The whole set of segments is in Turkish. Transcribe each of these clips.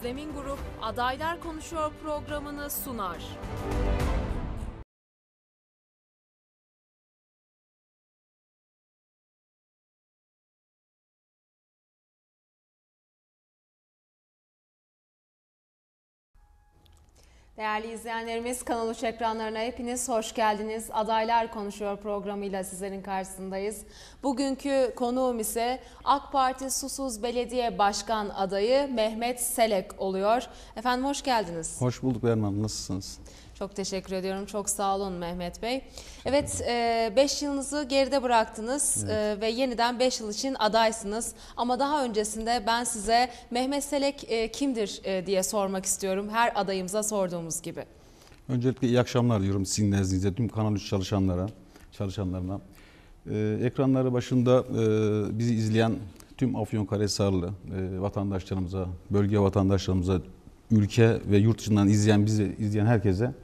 Özlemin Grup Adaylar Konuşuyor programını sunar. Değerli izleyenlerimiz Kanal 3 ekranlarına hepiniz hoş geldiniz. Adaylar Konuşuyor programıyla sizlerin karşısındayız. Bugünkü konuğum ise AK Parti Susuz Belediye Başkan adayı Mehmet Selek oluyor. Efendim hoş geldiniz. Hoş bulduk Erman. Nasılsınız? Çok teşekkür ediyorum. Çok sağ olun Mehmet Bey. Evet 5 yılınızı geride bıraktınız evet. ve yeniden 5 yıl için adaysınız. Ama daha öncesinde ben size Mehmet Selek kimdir diye sormak istiyorum. Her adayımıza sorduğumuz gibi. Öncelikle iyi akşamlar diyorum sizin nezdinizde tüm Kanal 3 çalışanlara, çalışanlarına. ekranları başında bizi izleyen tüm Afyonkarahisarlı vatandaşlarımıza, bölge vatandaşlarımıza, ülke ve yurt dışından izleyen bizi izleyen herkese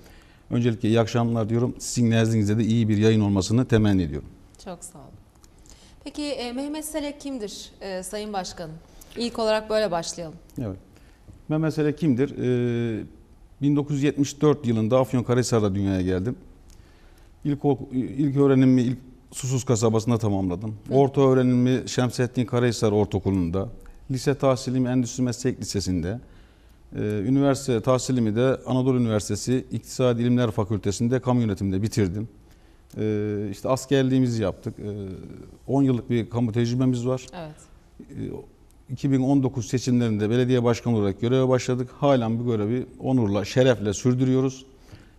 Öncelikle iyi akşamlar diyorum. Sizin nezdinizde de iyi bir yayın olmasını temenni ediyorum. Çok sağ olun. Peki e, Mehmet Selek kimdir e, Sayın Başkanım? İlk olarak böyle başlayalım. Evet. Mehmet Selek kimdir? E, 1974 yılında Afyonkarahisar'da dünyaya geldim. İlk, ilk öğrenimimi ilk Susuz kasabasında tamamladım. Hı. Orta öğrenimimi Şemsettin Karahisar Ortaokulu'nda. Lise tahsilimi Endüstri Meslek Lisesi'nde. Ee, üniversite tahsilimi de Anadolu Üniversitesi İktisadi İlimler Fakültesi'nde kamu yönetiminde bitirdim. Ee, işte askerliğimizi yaptık. 10 ee, yıllık bir kamu tecrübemiz var. Evet. 2019 seçimlerinde belediye başkanı olarak göreve başladık. Halen bu görevi onurla, şerefle sürdürüyoruz.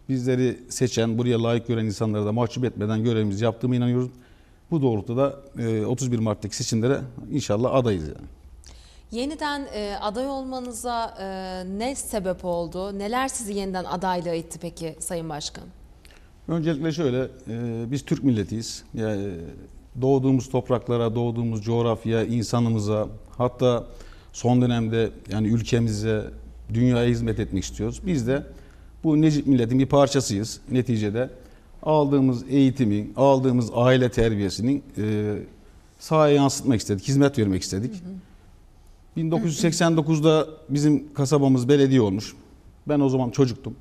Bizleri seçen, buraya layık gören insanları da mahcup etmeden görevimizi yaptığıma inanıyoruz. Bu doğrultuda 31 e, Mart'taki seçimlere inşallah adayız yani. Yeniden e, aday olmanıza e, ne sebep oldu? Neler sizi yeniden adaylığa itti peki Sayın Başkan? Öncelikle şöyle, e, biz Türk milletiyiz. Yani doğduğumuz topraklara, doğduğumuz coğrafya, insanımıza, hatta son dönemde yani ülkemize, dünyaya hizmet etmek istiyoruz. Biz de bu Necip milletin bir parçasıyız neticede. Aldığımız eğitimin, aldığımız aile terbiyesinin e, sahaya yansıtmak istedik, hizmet vermek istedik. Hı hı. 1989'da bizim kasabamız belediye olmuş. Ben o zaman çocuktum.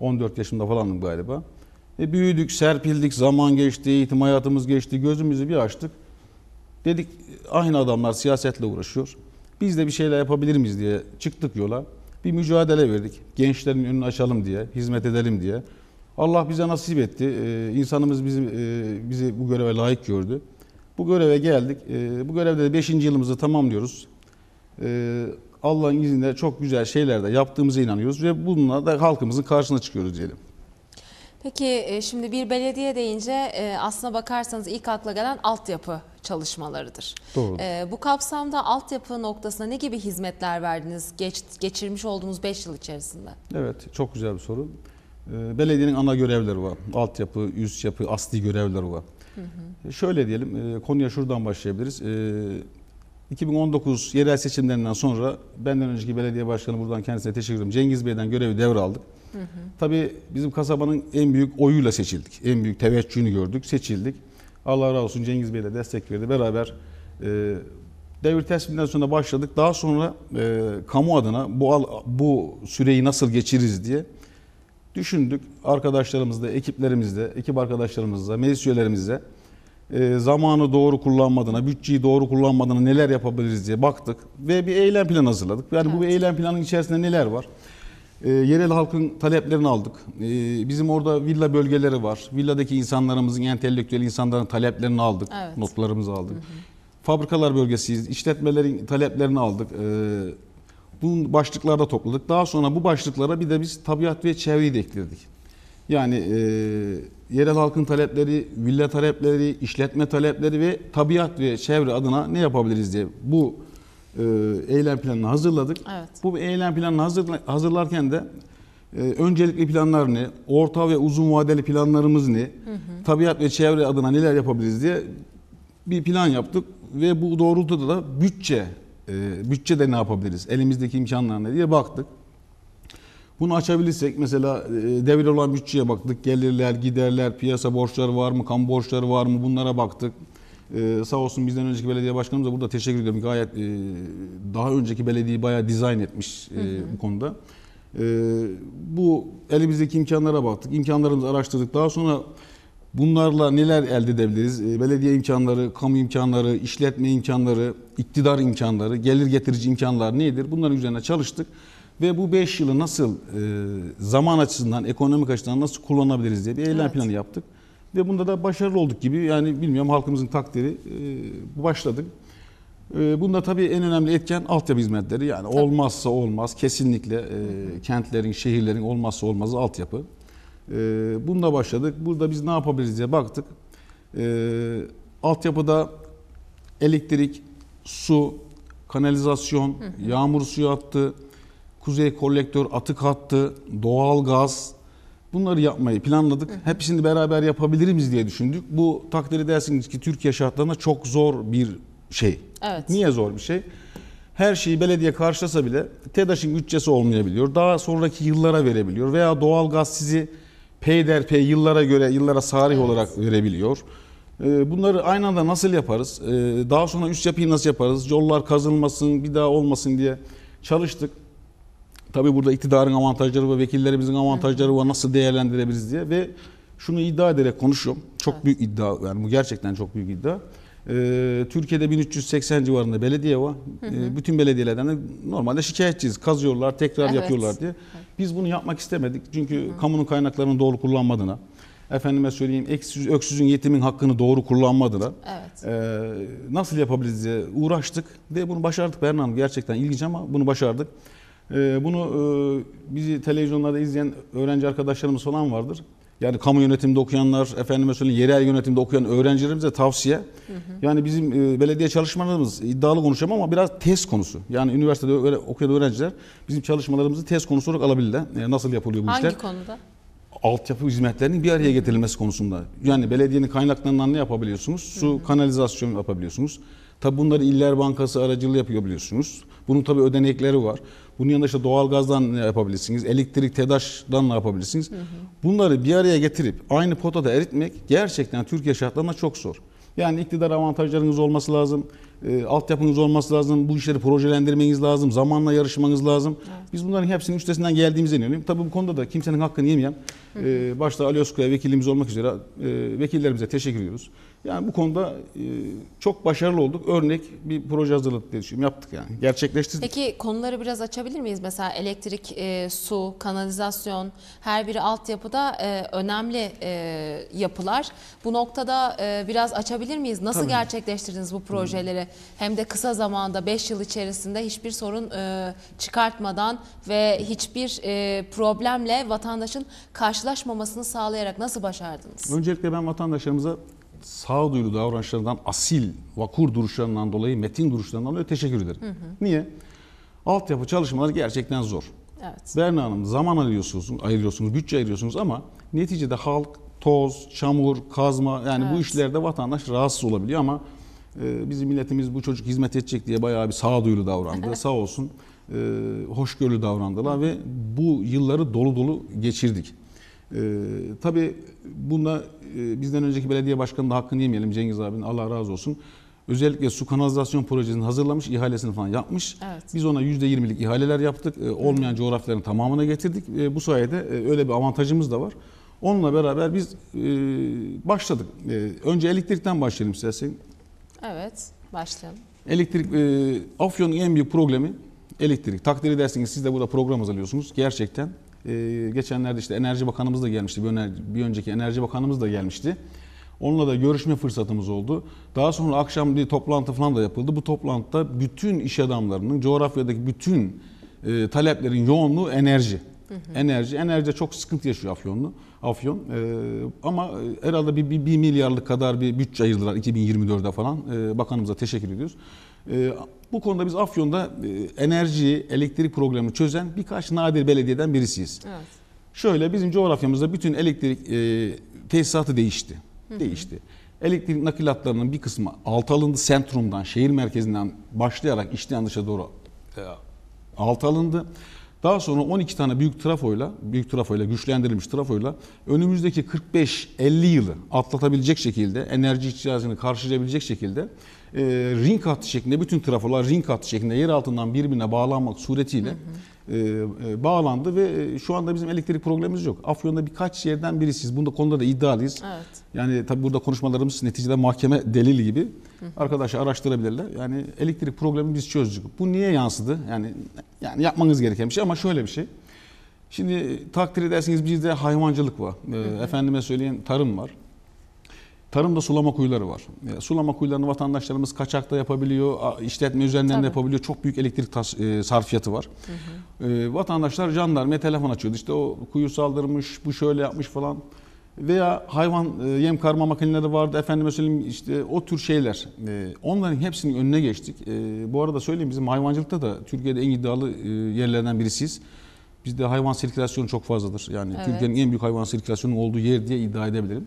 14 yaşında falandım galiba. E büyüdük, serpildik, zaman geçti, eğitim hayatımız geçti, gözümüzü bir açtık. Dedik aynı adamlar siyasetle uğraşıyor. Biz de bir şeyler yapabilir miyiz diye çıktık yola. Bir mücadele verdik. Gençlerin önünü açalım diye, hizmet edelim diye. Allah bize nasip etti. Ee, insanımız bizi, e, bizi bu göreve layık gördü. Bu göreve geldik. Ee, bu görevde de 5. yılımızı tamamlıyoruz. Ee, Allah'ın izniyle çok güzel şeyler de yaptığımıza inanıyoruz ve bununla da halkımızın karşısına çıkıyoruz diyelim. Peki e, şimdi bir belediye deyince e, aslına bakarsanız ilk akla gelen altyapı çalışmalarıdır. Doğru. E, bu kapsamda altyapı noktasında ne gibi hizmetler verdiniz geç, geçirmiş olduğumuz 5 yıl içerisinde? Evet çok güzel bir soru. Belediyenin ana görevleri var. Altyapı, üst yapı, asli görevleri var. Hı hı. Şöyle diyelim konuya şuradan başlayabiliriz. 2019 yerel seçimlerinden sonra benden önceki belediye başkanı buradan kendisine teşekkür ederim. Cengiz Bey'den görevi devraldık. Hı hı. Tabii bizim kasabanın en büyük oyuyla seçildik. En büyük teveccühünü gördük, seçildik. Allah razı olsun Cengiz Bey de destek verdi. Beraber e, devir tesliminden sonra başladık. Daha sonra e, kamu adına bu bu süreyi nasıl geçiririz diye düşündük. Arkadaşlarımızla, ekiplerimizle, ekip arkadaşlarımızla, meclis üyelerimizle e, zamanı doğru kullanmadığına, bütçeyi doğru kullanmadığına neler yapabiliriz diye baktık ve bir eylem planı hazırladık. Yani evet. bu eylem planının içerisinde neler var? E, yerel halkın taleplerini aldık. E, bizim orada villa bölgeleri var. Villadaki insanlarımızın, entelektüel insanların taleplerini aldık. Evet. Notlarımızı aldık. Hı hı. Fabrikalar bölgesiyiz. İşletmelerin taleplerini aldık. E, bu başlıklarda topladık. Daha sonra bu başlıklara bir de biz tabiat ve çevreyi de ekledik. Yani e, yerel halkın talepleri, villa talepleri, işletme talepleri ve tabiat ve çevre adına ne yapabiliriz diye bu e, eylem planını hazırladık. Evet. Bu eylem planını hazır, hazırlarken de e, öncelikli planlar ne, orta ve uzun vadeli planlarımız ne, hı hı. tabiat ve çevre adına neler yapabiliriz diye bir plan yaptık ve bu doğrultuda da bütçe, e, bütçede ne yapabiliriz, elimizdeki imkanlar ne diye baktık. Bunu açabilirsek mesela e, devir olan bütçeye baktık. Gelirler, giderler, piyasa borçları var mı, kamu borçları var mı bunlara baktık. Ee, sağ olsun bizden önceki belediye başkanımıza burada teşekkür ediyorum. Gayet e, daha önceki belediyeyi bayağı dizayn etmiş e, bu konuda. E, bu elimizdeki imkanlara baktık. imkanlarımızı araştırdık. Daha sonra bunlarla neler elde edebiliriz? E, belediye imkanları, kamu imkanları, işletme imkanları, iktidar imkanları, gelir getirici imkanlar nedir? Bunların üzerine çalıştık. Ve bu 5 yılı nasıl e, zaman açısından, ekonomik açıdan nasıl kullanabiliriz diye bir eylem Evet. planı yaptık. Ve bunda da başarılı olduk gibi. Yani bilmiyorum halkımızın takdiri e, başladık. E, bunda tabii en önemli etken altyapı hizmetleri. Yani olmazsa olmaz kesinlikle e, kentlerin, şehirlerin olmazsa olmazı altyapı. E, bununla başladık. Burada biz ne yapabiliriz diye baktık. E, altyapıda elektrik, su, kanalizasyon, yağmur suyu hattı, kuzey kolektör atık hattı, doğal gaz bunları yapmayı planladık. Hepsini beraber yapabilir miyiz diye düşündük. Bu takdir edersiniz ki Türkiye şartlarında çok zor bir şey. Evet. Niye zor bir şey? Her şeyi belediye karşılasa bile TEDAŞ'ın bütçesi olmayabiliyor. Daha sonraki yıllara verebiliyor veya doğal gaz sizi peyderpey yıllara göre yıllara sarih Evet. olarak verebiliyor. Ee, Bunları aynı anda nasıl yaparız? Ee, Daha sonra üst yapıyı nasıl yaparız? Yollar kazılmasın, bir daha olmasın diye çalıştık. Tabii burada iktidarın avantajları ve vekillerimizin avantajları var nasıl değerlendirebiliriz diye ve şunu iddia ederek konuşuyorum. Çok büyük iddia yani bu gerçekten çok büyük iddia. Ee, Türkiye'de 1380 civarında belediye var. Ee, bütün belediyelerden de normalde şikayetçiyiz. Kazıyorlar, tekrar Evet. yapıyorlar diye. Biz bunu yapmak istemedik. Çünkü kamunun kaynaklarını doğru kullanmadığına, efendime söyleyeyim eksiz, öksüzün yetimin hakkını doğru kullanmadığına Evet. ee, nasıl yapabiliriz diye uğraştık ve bunu başardık Berna Hanım. Gerçekten ilginç ama bunu başardık. Ee, bunu e, bizi televizyonlarda izleyen öğrenci arkadaşlarımız falan vardır. Yani kamu yönetiminde okuyanlar, efendime söyleyeyim yerel yönetimde okuyan öğrencilerimize tavsiye. Yani bizim e, belediye çalışmalarımız iddialı konuşacağım ama biraz test konusu. Yani üniversitede öyle okuyan öğrenciler bizim çalışmalarımızı test konusu olarak alabilirler. E, nasıl yapılıyor bu işler? Hangi konuda? altyapı hizmetlerinin bir araya getirilmesi konusunda. Yani belediyenin kaynaklarından ne yapabiliyorsunuz? Su, kanalizasyon yapabiliyorsunuz. Tabi bunları İller Bankası aracılığı yapabiliyorsunuz. Bunun tabi ödenekleri var. Bunun yanında işte doğalgazdan ne yapabilirsiniz? Elektrik, TEDAŞ'dan ne yapabilirsiniz? Bunları bir araya getirip aynı potada eritmek gerçekten Türkiye şartlarında çok zor. Yani iktidar avantajlarınız olması lazım, e, altyapınız olması lazım, bu işleri projelendirmeniz lazım, zamanla yarışmanız lazım. Biz bunların hepsinin üstesinden geldiğimize inanıyorum. Tabii bu konuda da kimsenin hakkını yemeyen, e, başta Ali Özkaya vekilimiz olmak üzere e, vekillerimize teşekkür ediyoruz. Yani bu konuda e, çok başarılı olduk. Örnek bir proje hazırladık diye düşünüyorum. Yaptık yani. Gerçekleştirdik. Peki konuları biraz açabilir miyiz? Mesela elektrik, e, su, kanalizasyon her biri altyapıda e, önemli e, yapılar. Bu noktada e, biraz açabilir miyiz? Nasıl Tabii. gerçekleştirdiniz bu projeleri? Hem de kısa zamanda 5 yıl içerisinde hiçbir sorun e, çıkartmadan ve hiçbir e, problemle vatandaşın karşılaşmamasını sağlayarak nasıl başardınız? Öncelikle ben vatandaşlarımıza sağduyulu davranışlarından, asil, vakur duruşlarından dolayı, metin duruşlarından dolayı teşekkür ederim. Niye? Altyapı çalışmaları gerçekten zor. Evet. Berna Hanım zaman ayırıyorsunuz, ayırıyorsunuz, bütçe ayırıyorsunuz ama neticede halk, toz, çamur, kazma yani bu Evet. işlerde vatandaş rahatsız olabiliyor ama e, bizim milletimiz bu çocuk hizmet edecek diye bayağı bir sağduyulu davrandı. Sağ olsun e, hoşgörülü davrandılar ve bu yılları dolu dolu geçirdik. E, tabii bunda e, bizden önceki belediye başkanı da hakkını yemeyelim Cengiz abinin Allah razı olsun. Özellikle su kanalizasyon projesini hazırlamış, ihalesini falan yapmış. Evet. Biz ona %20'lik ihaleler yaptık. E, olmayan coğrafyaların tamamına getirdik. E, bu sayede e, öyle bir avantajımız da var. Onunla beraber biz e, başladık. E, önce elektrikten başlayalım istersen. Evet. Başlayalım. Elektrik, e, Afyon'un en büyük problemi elektrik. Takdir edersiniz siz de burada program hazırlıyorsunuz. Gerçekten. E, geçenlerde işte Enerji Bakanımız da gelmişti. Bir, bir önceki Enerji Bakanımız da gelmişti. Onunla da görüşme fırsatımız oldu. Daha sonra akşam bir toplantı falan da yapıldı. Bu toplantıda bütün iş adamlarının coğrafyadaki bütün e, taleplerin yoğunluğu enerji. Enerji. Enerjide çok sıkıntı yaşıyor Afyonlu. Afyon. E, ama e, herhalde bir, bir, bir milyarlık kadar bir bütçe ayırdılar 2024'de falan. E, bakanımıza teşekkür ediyoruz. E, bu konuda biz Afyon'da e, enerji, elektrik problemini çözen birkaç nadir belediyeden birisiyiz. Evet. Şöyle bizim coğrafyamızda bütün elektrik e, tesisatı değişti. Değişti. Elektrik nakilatlarının bir kısmı alt alındı sentrumdan, şehir merkezinden başlayarak içten dışa doğru e, alt alındı. Daha sonra 12 tane büyük trafoyla, büyük trafoyla güçlendirilmiş trafoyla önümüzdeki 45-50 yılı atlatabilecek şekilde, enerji ihtiyacını karşılayabilecek şekilde e, ring hattı şeklinde bütün trafolar ring hattı şeklinde yer altından birbirine bağlanmak suretiyle e, e, bağlandı ve e, şu anda bizim elektrik problemimiz yok. Afyon'da birkaç yerden birisiyiz. Bunda konuda da iddialıyız. Evet. Yani tabii burada konuşmalarımız neticede mahkeme delil gibi. Arkadaşlar araştırabilirler. Yani elektrik problemi biz çözdük. Bu niye yansıdı? Yani yani yapmanız gereken bir şey ama şöyle bir şey. Şimdi takdir edersiniz bizde hayvancılık var. Ee, efendime söyleyen tarım var. Tarımda sulama kuyuları var. E, sulama kuyularını vatandaşlarımız kaçakta yapabiliyor, işletme üzerinden Tabii. de yapabiliyor. Çok büyük elektrik tas, e, sarfiyatı var. E, vatandaşlar jandarmaya telefon açıyordu. İşte o kuyu saldırmış, bu şöyle yapmış falan. Veya hayvan e, yem karma makineleri vardı. Efendime söyleyeyim işte o tür şeyler. E, onların hepsinin önüne geçtik. E, bu arada söyleyeyim bizim hayvancılıkta da Türkiye'de en iddialı e, yerlerden birisiyiz. Bizde hayvan sirkülasyonu çok fazladır. Yani Evet. Türkiye'nin en büyük hayvan sirkülasyonunun olduğu yer diye iddia edebilirim.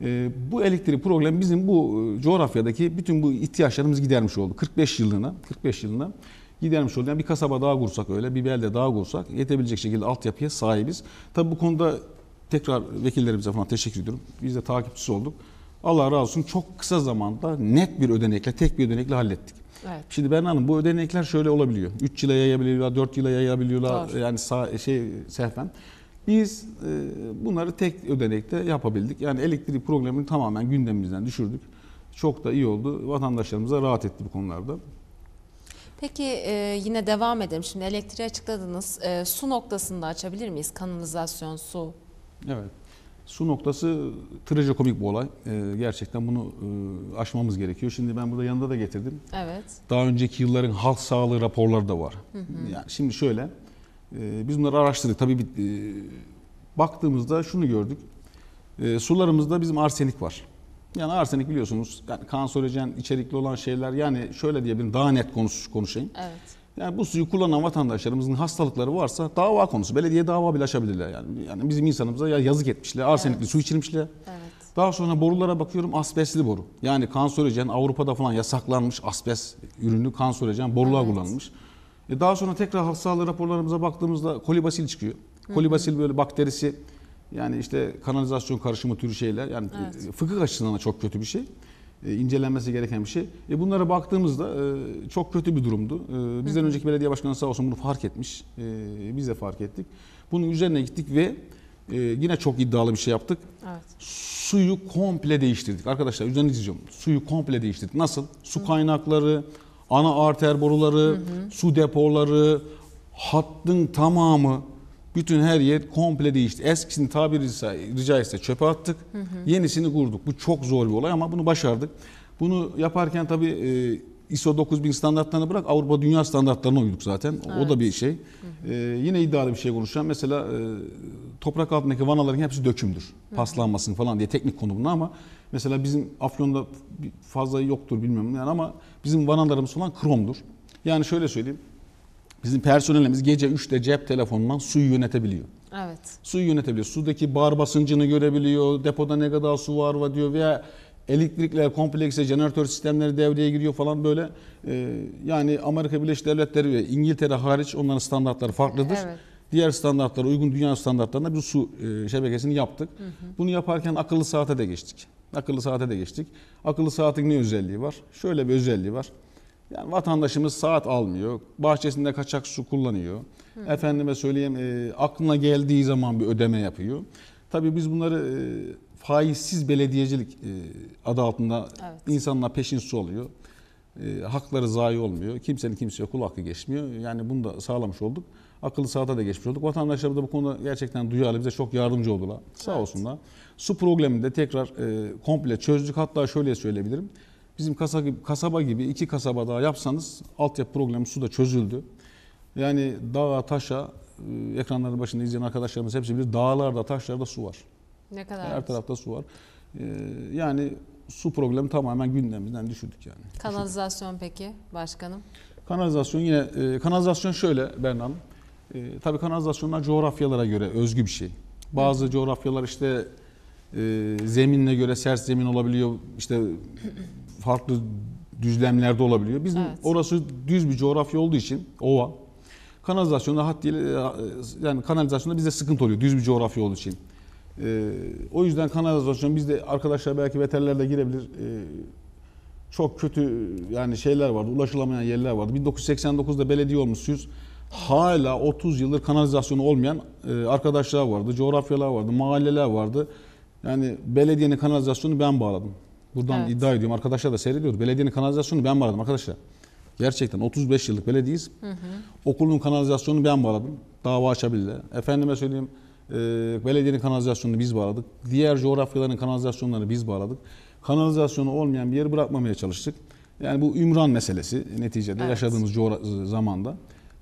Ee, bu elektrik problemi bizim bu e, coğrafyadaki bütün bu ihtiyaçlarımızı gidermiş oldu. 45 yılına, 45 yılına gidermiş oldu. Yani bir kasaba daha kursak öyle, bir belde daha kursak yetebilecek şekilde altyapıya sahibiz. Tabii bu konuda tekrar vekillerimize falan teşekkür ediyorum. Biz de takipçisi olduk. Allah razı olsun çok kısa zamanda net bir ödenekle, tek bir ödenekle hallettik. Evet. Şimdi Berna Hanım bu ödenekler şöyle olabiliyor. 3 yıla yayabiliyorlar, 4 yıla yayabiliyorlar. Doğru. Yani sağ, şey sehven. Biz e, bunları tek ödenekte yapabildik. Yani elektrik problemini tamamen gündemimizden düşürdük. Çok da iyi oldu. Vatandaşlarımız da rahat etti bu konularda. Peki e, yine devam edelim. Şimdi elektriği açıkladınız. E, su noktasında açabilir miyiz? Kanalizasyon, su. Evet. Su noktası trajikomik bir olay. E, gerçekten bunu e, aşmamız gerekiyor. Şimdi ben burada yanında da getirdim. Evet. Daha önceki yılların halk sağlığı raporları da var. Yani şimdi şöyle, e, biz bunları araştırdık. Tabii bir, e, baktığımızda şunu gördük. E, sularımızda bizim arsenik var. Yani arsenik biliyorsunuz yani kanserojen içerikli olan şeyler yani şöyle diyebilirim daha net konuş, konuşayım. Evet. Yani bu suyu kullanan vatandaşlarımızın hastalıkları varsa dava konusu. Belediye dava bile açabilirler yani. Yani bizim insanımıza ya yazık etmişler, arsenikli Evet. su içirmişler. Evet. Daha sonra borulara bakıyorum asbestli boru. Yani kanserojen Avrupa'da falan yasaklanmış asbest ürünü kanserojen borular Evet. kullanılmış. E daha sonra tekrar halk sağlığı raporlarımıza baktığımızda kolibasil çıkıyor. Kolibasil böyle bakterisi yani işte kanalizasyon karışımı türü şeyler. Yani Evet. e, fıkıh açısından da çok kötü bir şey. E, incelenmesi gereken bir şey. E bunlara baktığımızda e, çok kötü bir durumdu. E, bizden önceki belediye başkanı sağ olsun bunu fark etmiş. E, biz de fark ettik. Bunun üzerine gittik ve e, yine çok iddialı bir şey yaptık Evet. suyu komple değiştirdik. Arkadaşlar üzerine çiziyorum. Suyu komple değiştirdik. Nasıl? Su kaynakları, ana arter boruları, su depoları, hattın tamamı bütün her yer komple değişti. Eskisini tabiri ise, rica etse çöpe attık. Yenisini kurduk. Bu çok zor bir olay ama bunu başardık. Bunu yaparken tabii e, ISO 9000 standartlarını bırak Avrupa Dünya standartlarına uyduk zaten. O Evet. da bir şey. E, yine iddialı bir şey konuşacağım. Mesela e, toprak altındaki vanaların hepsi dökümdür. Paslanmasın falan diye teknik konu bunlar ama mesela bizim Afyon'da fazla yoktur bilmiyorum yani ama bizim vanalarımız falan kromdur. Yani şöyle söyleyeyim. Bizim personelimiz gece 3'te cep telefonundan suyu yönetebiliyor. Evet. Suyu yönetebiliyor. Sudaki bar basıncını görebiliyor. Depoda ne kadar su var var diyor veya elektrikler komplekse jeneratör sistemleri devreye giriyor falan böyle. Ee, yani Amerika Birleşik Devletleri ve İngiltere hariç onların standartları farklıdır. Evet. Diğer standartlara uygun dünya standartlarına bir su e, şebekesini yaptık. Bunu yaparken akıllı saate de geçtik. Akıllı saate de geçtik. Akıllı saatin ne özelliği var? Şöyle bir özelliği var. Yani vatandaşımız saat almıyor. Bahçesinde kaçak su kullanıyor. Efendime söyleyeyim e, aklına geldiği zaman bir ödeme yapıyor. Tabii biz bunları e, faizsiz belediyecilik e, adı altında Evet. insanlar peşin su alıyor. E, hakları zayi olmuyor. Kimsenin kimseye kul hakkı geçmiyor. Yani bunu da sağlamış olduk. Akıllı saate de geçmiş olduk. Vatandaşlarımız da bu konuda gerçekten duyarlı bize çok yardımcı oldular. Sağ Evet. olsunlar. Su problemini de tekrar e, komple çözdük. Hatta şöyle söyleyebilirim. Bizim kasaba gibi, kasaba gibi iki kasaba daha yapsanız altyapı problemi suda çözüldü. Yani dağa, taşa, e, ekranların başında izleyen arkadaşlarımız hepsi bilir. Dağlarda, taşlarda su var. Ne kadar Her tarafta su var. E, yani su problemi tamamen gündemimizden düşürdük yani. Kanalizasyon peki başkanım? Kanalizasyon yine e, kanalizasyon şöyle Berna Hanım. E, tabii kanalizasyonlar coğrafyalara göre özgü bir şey. Bazı coğrafyalar işte e, zeminine göre sert zemin olabiliyor. işte farklı düzlemlerde olabiliyor. Bizim Evet. orası düz bir coğrafya olduğu için ova. Kanalizasyonda haddiyle yani kanalizasyonda bizde sıkıntı oluyor düz bir coğrafya olduğu için. Ee, o yüzden kanalizasyon bizde arkadaşlar belki veterinerler de girebilir. Ee, çok kötü yani şeyler vardı, ulaşılamayan yerler vardı. 1989'da belediye olmuşuz. Hala 30 yıldır kanalizasyonu olmayan e, arkadaşlar vardı, coğrafyalar vardı, mahalleler vardı. Yani belediyenin kanalizasyonu ben bağladım. Buradan Evet. iddia ediyorum. Arkadaşlar da seyrediyor. Belediyenin kanalizasyonu ben bağladım arkadaşlar. Gerçekten 35 yıllık belediyeyiz. Okulun kanalizasyonunu ben bağladım. Dava açabilirler. Efendime söyleyeyim e, belediyenin kanalizasyonunu biz bağladık. Diğer coğrafyaların kanalizasyonlarını biz bağladık. Kanalizasyonu olmayan bir yeri bırakmamaya çalıştık. Yani bu ümran meselesi neticede Evet. yaşadığımız zamanda.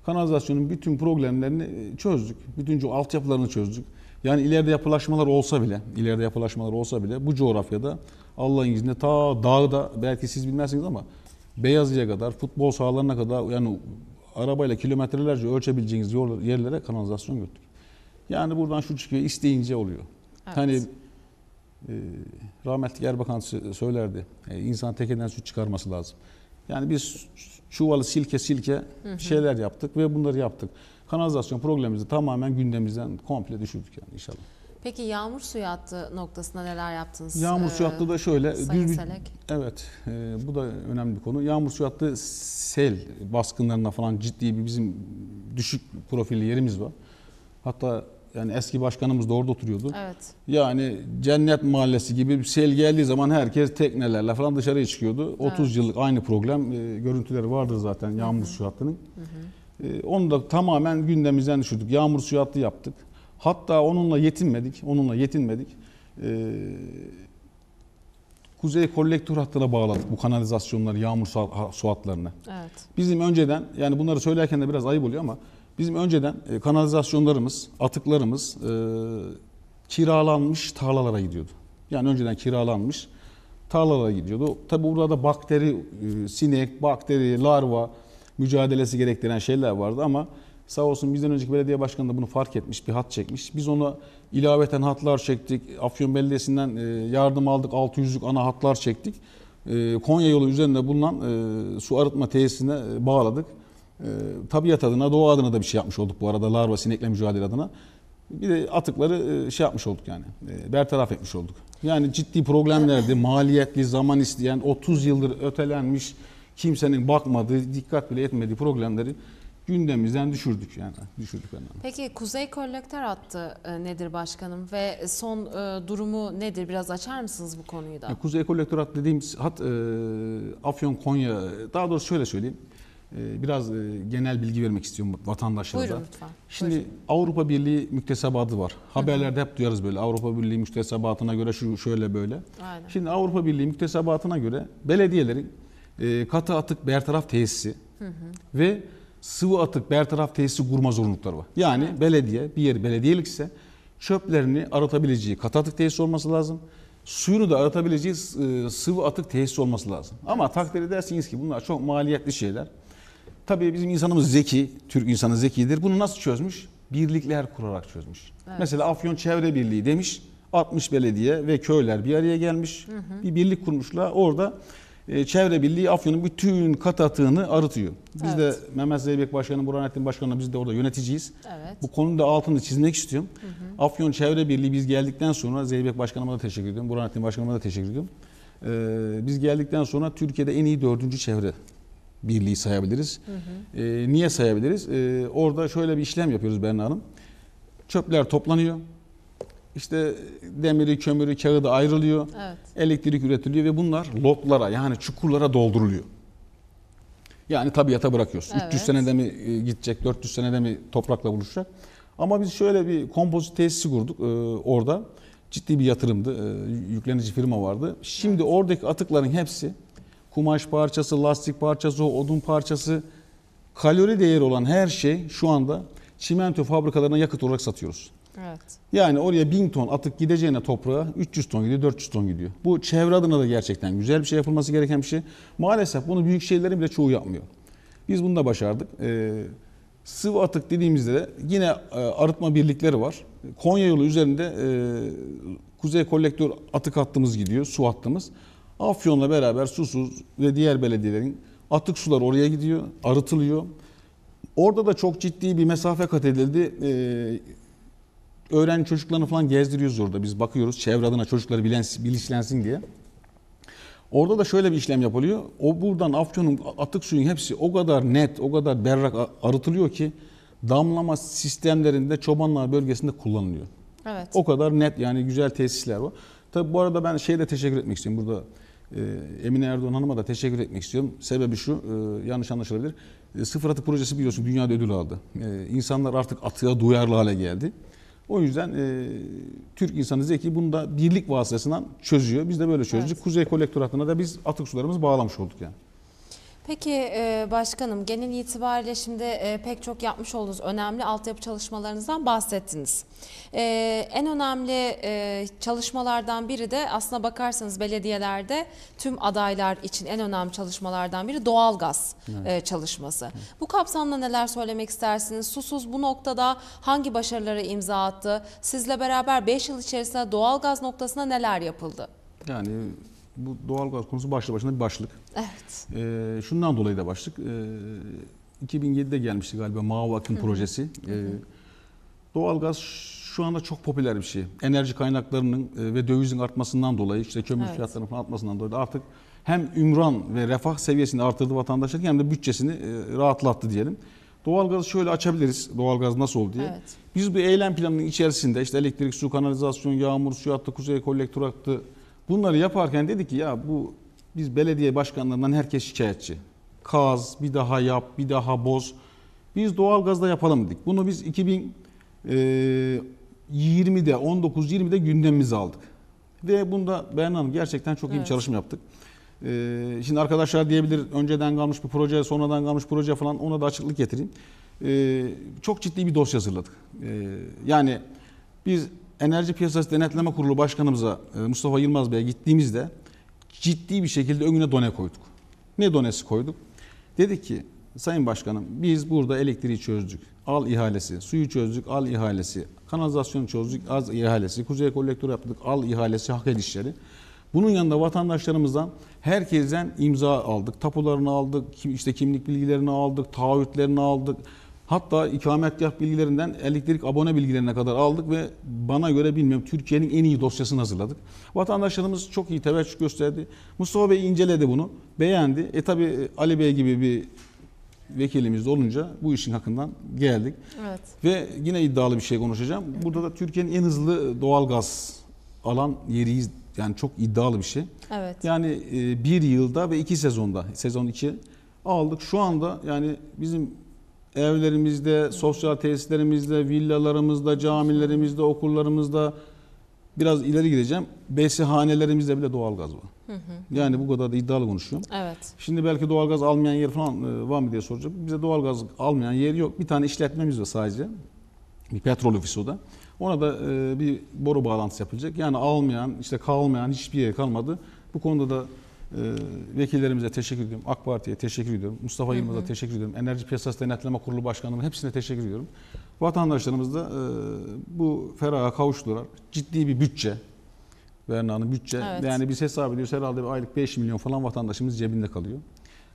Kanalizasyonun bütün problemlerini e, çözdük. Bütün altyapılarını çözdük. Yani ileride yapılaşmalar olsa bile, ileride yapılaşmalar olsa bile bu coğrafyada Allah'ın izniyle ta dağda belki siz bilmezsiniz ama Beyazlı'ya kadar, futbol sahalarına kadar yani arabayla kilometrelerce ölçebileceğiniz yerlere kanalizasyon götürdük. Yani buradan şu çıkıyor, isteyince oluyor. Evet. Hani e, rahmetli Erbakan sö- söylerdi, e, insan tekeden süt çıkarması lazım. Yani biz çuvalı silke silke bir şeyler yaptık ve bunları yaptık. Kanalizasyon problemimizi tamamen gündemimizden komple düşürdük yani inşallah. Peki yağmur suyu hattı noktasında neler yaptınız? Yağmur Ee, suyu hattı da şöyle. Sayın düz bir- Selek. Evet, e, bu da önemli bir konu. Yağmur suyu hattı sel baskınlarına falan ciddi bir bizim düşük profilli yerimiz var. Hatta yani eski başkanımız da orada oturuyordu. Evet. Yani cennet mahallesi gibi bir sel geldiği zaman herkes teknelerle falan dışarıya çıkıyordu. 30 yıllık aynı problem. E, görüntüleri vardır zaten yağmur suyu hattının. E, onu da tamamen gündemimizden düşürdük. Yağmur suyu hattı yaptık. Hatta onunla yetinmedik. Onunla yetinmedik. E, Kuzey kolektör hattına bağladık bu kanalizasyonları, yağmur su hatlarını. Evet. Bizim önceden yani bunları söylerken de biraz ayıp oluyor ama bizim önceden e, kanalizasyonlarımız, atıklarımız e, kiralanmış tarlalara gidiyordu. Yani önceden kiralanmış tarlalara gidiyordu. Tabi burada bakteri, e, sinek, bakteri, larva mücadelesi gerektiren şeyler vardı ama sağ olsun bizden önceki belediye başkanı da bunu fark etmiş, bir hat çekmiş. Biz ona ilaveten hatlar çektik. Afyon Belediyesi'nden yardım aldık, 600'lük ana hatlar çektik. Konya yolu üzerinde bulunan su arıtma tesisine bağladık. E, tabiat adına, doğa adına da bir şey yapmış olduk bu arada larva sinekle mücadele adına. Bir de atıkları e, şey yapmış olduk yani, e, bertaraf etmiş olduk. Yani ciddi problemlerdi, maliyetli, zaman isteyen, 30 yıldır ötelenmiş, kimsenin bakmadığı, dikkat bile etmediği problemleri gündemimizden düşürdük yani, düşürdük yani. Peki Kuzey Kolektör hattı e, nedir başkanım ve son e, durumu nedir? Biraz açar mısınız bu konuyu da? Ya, Kuzey Kolektörhat dediğimiz hat e, Afyon, Konya, daha doğrusu şöyle söyleyeyim. E, biraz e, genel bilgi vermek istiyorum vatandaşlara Buyurun lütfen. Şimdi Buyurun. Avrupa Birliği müktesebatı var. Haberlerde hep duyarız böyle Avrupa Birliği müktesebatına göre şu şöyle böyle. Aynen. Şimdi Avrupa Birliği müktesebatına göre belediyelerin e, katı atık bertaraf tesisi ve sıvı atık bertaraf tesisi kurma zorunlulukları var. Yani belediye bir yer belediyelikse çöplerini arıtabileceği katı atık tesisi olması lazım. Suyunu da arıtabileceği e, sıvı atık tesisi olması lazım. Ama takdir edersiniz ki bunlar çok maliyetli şeyler. Tabii bizim insanımız zeki, Türk insanı zekidir. Bunu nasıl çözmüş? Birlikler kurarak çözmüş. Evet. Mesela Afyon Çevre Birliği demiş. 60 belediye ve köyler bir araya gelmiş. Bir birlik kurmuşlar. Orada e, Çevre Birliği Afyon'un bütün kat atığını arıtıyor. Biz Evet. de Mehmet Zeybek Başkanı, Burhanettin Başkanı biz de orada yöneticiyiz. Evet. Bu konuda altını çizmek istiyorum. Afyon Çevre Birliği biz geldikten sonra Zeybek Başkanıma da teşekkür ediyorum. Burhanettin Başkanıma da teşekkür ediyorum. Ee, biz geldikten sonra Türkiye'de en iyi dördüncü çevre birliği sayabiliriz. Ee, niye sayabiliriz? Ee, orada şöyle bir işlem yapıyoruz Berna Hanım. Çöpler toplanıyor. İşte demiri, kömürü, kağıdı ayrılıyor. Evet. Elektrik üretiliyor ve bunlar lotlara yani çukurlara dolduruluyor. Yani tabiata bırakıyoruz. Evet. 300 senede mi e, gidecek, 400 senede mi toprakla buluşacak? Ama biz şöyle bir kompozit tesisi kurduk e, orada. Ciddi bir yatırımdı. E, yüklenici firma vardı. Şimdi oradaki atıkların hepsi kumaş parçası, lastik parçası, odun parçası, kalori değeri olan her şey şu anda çimento fabrikalarına yakıt olarak satıyoruz. Evet. Yani oraya 1000 ton atık gideceğine toprağa 300 ton gidiyor, 400 ton gidiyor. Bu çevre adına da gerçekten güzel bir şey yapılması gereken bir şey. Maalesef bunu büyük şehirlerin bile çoğu yapmıyor. Biz bunu da başardık. Ee, sıvı atık dediğimizde de yine e, arıtma birlikleri var. Konya yolu üzerinde e, kuzey kolektör atık hattımız gidiyor, su hattımız. Afyon'la beraber susuz ve diğer belediyelerin atık sular oraya gidiyor, arıtılıyor. Orada da çok ciddi bir mesafe kat edildi. Ee, öğrenci çocuklarını falan gezdiriyoruz orada. Biz bakıyoruz çevre adına çocukları bilen, bilinçlensin diye. Orada da şöyle bir işlem yapılıyor. O buradan Afyon'un atık suyun hepsi o kadar net, o kadar berrak arıtılıyor ki damlama sistemlerinde çobanlar bölgesinde kullanılıyor. Evet. O kadar net yani güzel tesisler var. Tabi bu arada ben şeye de teşekkür etmek istiyorum. Burada Emine Erdoğan Hanım'a da teşekkür etmek istiyorum. Sebebi şu, e, yanlış anlaşılabilir. E, sıfır atık projesi biliyorsun dünyada ödül aldı. E, insanlar artık atığa duyarlı hale geldi. O yüzden e, Türk insanı zeki bunu da birlik vasıtasından çözüyor. Biz de böyle çözdük. Evet. Kuzey kolektör hattına da biz atık sularımızı bağlamış olduk yani. Peki e, başkanım genel itibariyle şimdi e, pek çok yapmış olduğunuz önemli altyapı çalışmalarınızdan bahsettiniz. E, en önemli e, çalışmalardan biri de aslına bakarsanız belediyelerde tüm adaylar için en önemli çalışmalardan biri doğalgaz e, çalışması. Bu kapsamda neler söylemek istersiniz? Susuz bu noktada hangi başarılara imza attı? Sizle beraber 5 yıl içerisinde doğalgaz noktasında neler yapıldı? Yani bu doğalgaz konusu başlı başına bir başlık. Evet. Ee, şundan dolayı da başlık. Ee, 2007'de gelmişti galiba Mavi Akım projesi. Ee, doğalgaz şu anda çok popüler bir şey. Enerji kaynaklarının e, ve dövizin artmasından dolayı, işte kömür Evet. fiyatlarının artmasından dolayı artık hem ümran ve refah seviyesini artırdı vatandaşların hem de bütçesini e, rahatlattı diyelim. Doğalgazı şöyle açabiliriz. Doğalgaz nasıl oldu diye. Evet. Biz bu eylem planının içerisinde işte elektrik, su, kanalizasyon, yağmur, su hattı, kuzey kolektör hattı bunları yaparken dedik ki ya bu biz belediye başkanlarından herkes şikayetçi. Kaz, bir daha yap, bir daha boz. Biz doğalgazda yapalım dedik. Bunu biz 2020'de, 19-20'de gündemimize aldık. Ve bunda Berna Hanım gerçekten çok iyi bir çalışma yaptık. Ee, şimdi arkadaşlar diyebilir önceden kalmış bir proje, sonradan kalmış proje falan ona da açıklık getireyim. Ee, çok ciddi bir dosya hazırladık. Ee, yani biz Enerji Piyasası Denetleme Kurulu Başkanımıza e, Mustafa Yılmaz Bey'e gittiğimizde ciddi bir şekilde önüne done koyduk. Ne donesi koyduk? Dedik ki Sayın Başkanım biz burada elektriği çözdük. Al ihalesi, suyu çözdük, al ihalesi, kanalizasyon çözdük, az ihalesi, kuzey kolektör yaptık, al ihalesi, hak edişleri. Bunun yanında vatandaşlarımızdan herkesten imza aldık. Tapularını aldık, işte kimlik bilgilerini aldık, taahhütlerini aldık. Hatta ikametgah bilgilerinden elektrik abone bilgilerine kadar aldık ve bana göre bilmiyorum Türkiye'nin en iyi dosyasını hazırladık. Vatandaşlarımız çok iyi teveccüh gösterdi. Mustafa Bey inceledi bunu, beğendi. E tabi Ali Bey gibi bir vekilimiz de olunca bu işin hakkından geldik. Evet. Ve yine iddialı bir şey konuşacağım. Burada da Türkiye'nin en hızlı doğalgaz alan yeriyiz. Yani çok iddialı bir şey. Evet. Yani e, bir yılda ve iki sezonda, sezon iki aldık. Şu anda yani bizim evlerimizde, sosyal tesislerimizde, villalarımızda, camilerimizde, okullarımızda biraz ileri gideceğim. Besihanelerimizde bile doğalgaz var. Yani bu kadar da iddialı konuşuyorum. Evet. Şimdi belki doğalgaz almayan yer falan e, var mı diye soracak. Bize doğalgaz almayan yer yok. Bir tane işletmemiz var sadece. Bir petrol ofisi o da. Ona da e, bir boru bağlantısı yapılacak. Yani almayan, işte kalmayan hiçbir yer kalmadı. Bu konuda da vekillerimize teşekkür ediyorum. AK Parti'ye teşekkür ediyorum. Mustafa Yılmaz'a teşekkür ediyorum. Enerji Piyasası Denetleme Kurulu Başkanı'nın hepsine teşekkür ediyorum. Vatandaşlarımız da e, bu feraha kavuştular. Ciddi bir bütçe. Berna'nın bütçe. Evet. Yani biz hesap ediyoruz herhalde bir aylık 5 milyon falan vatandaşımız cebinde kalıyor.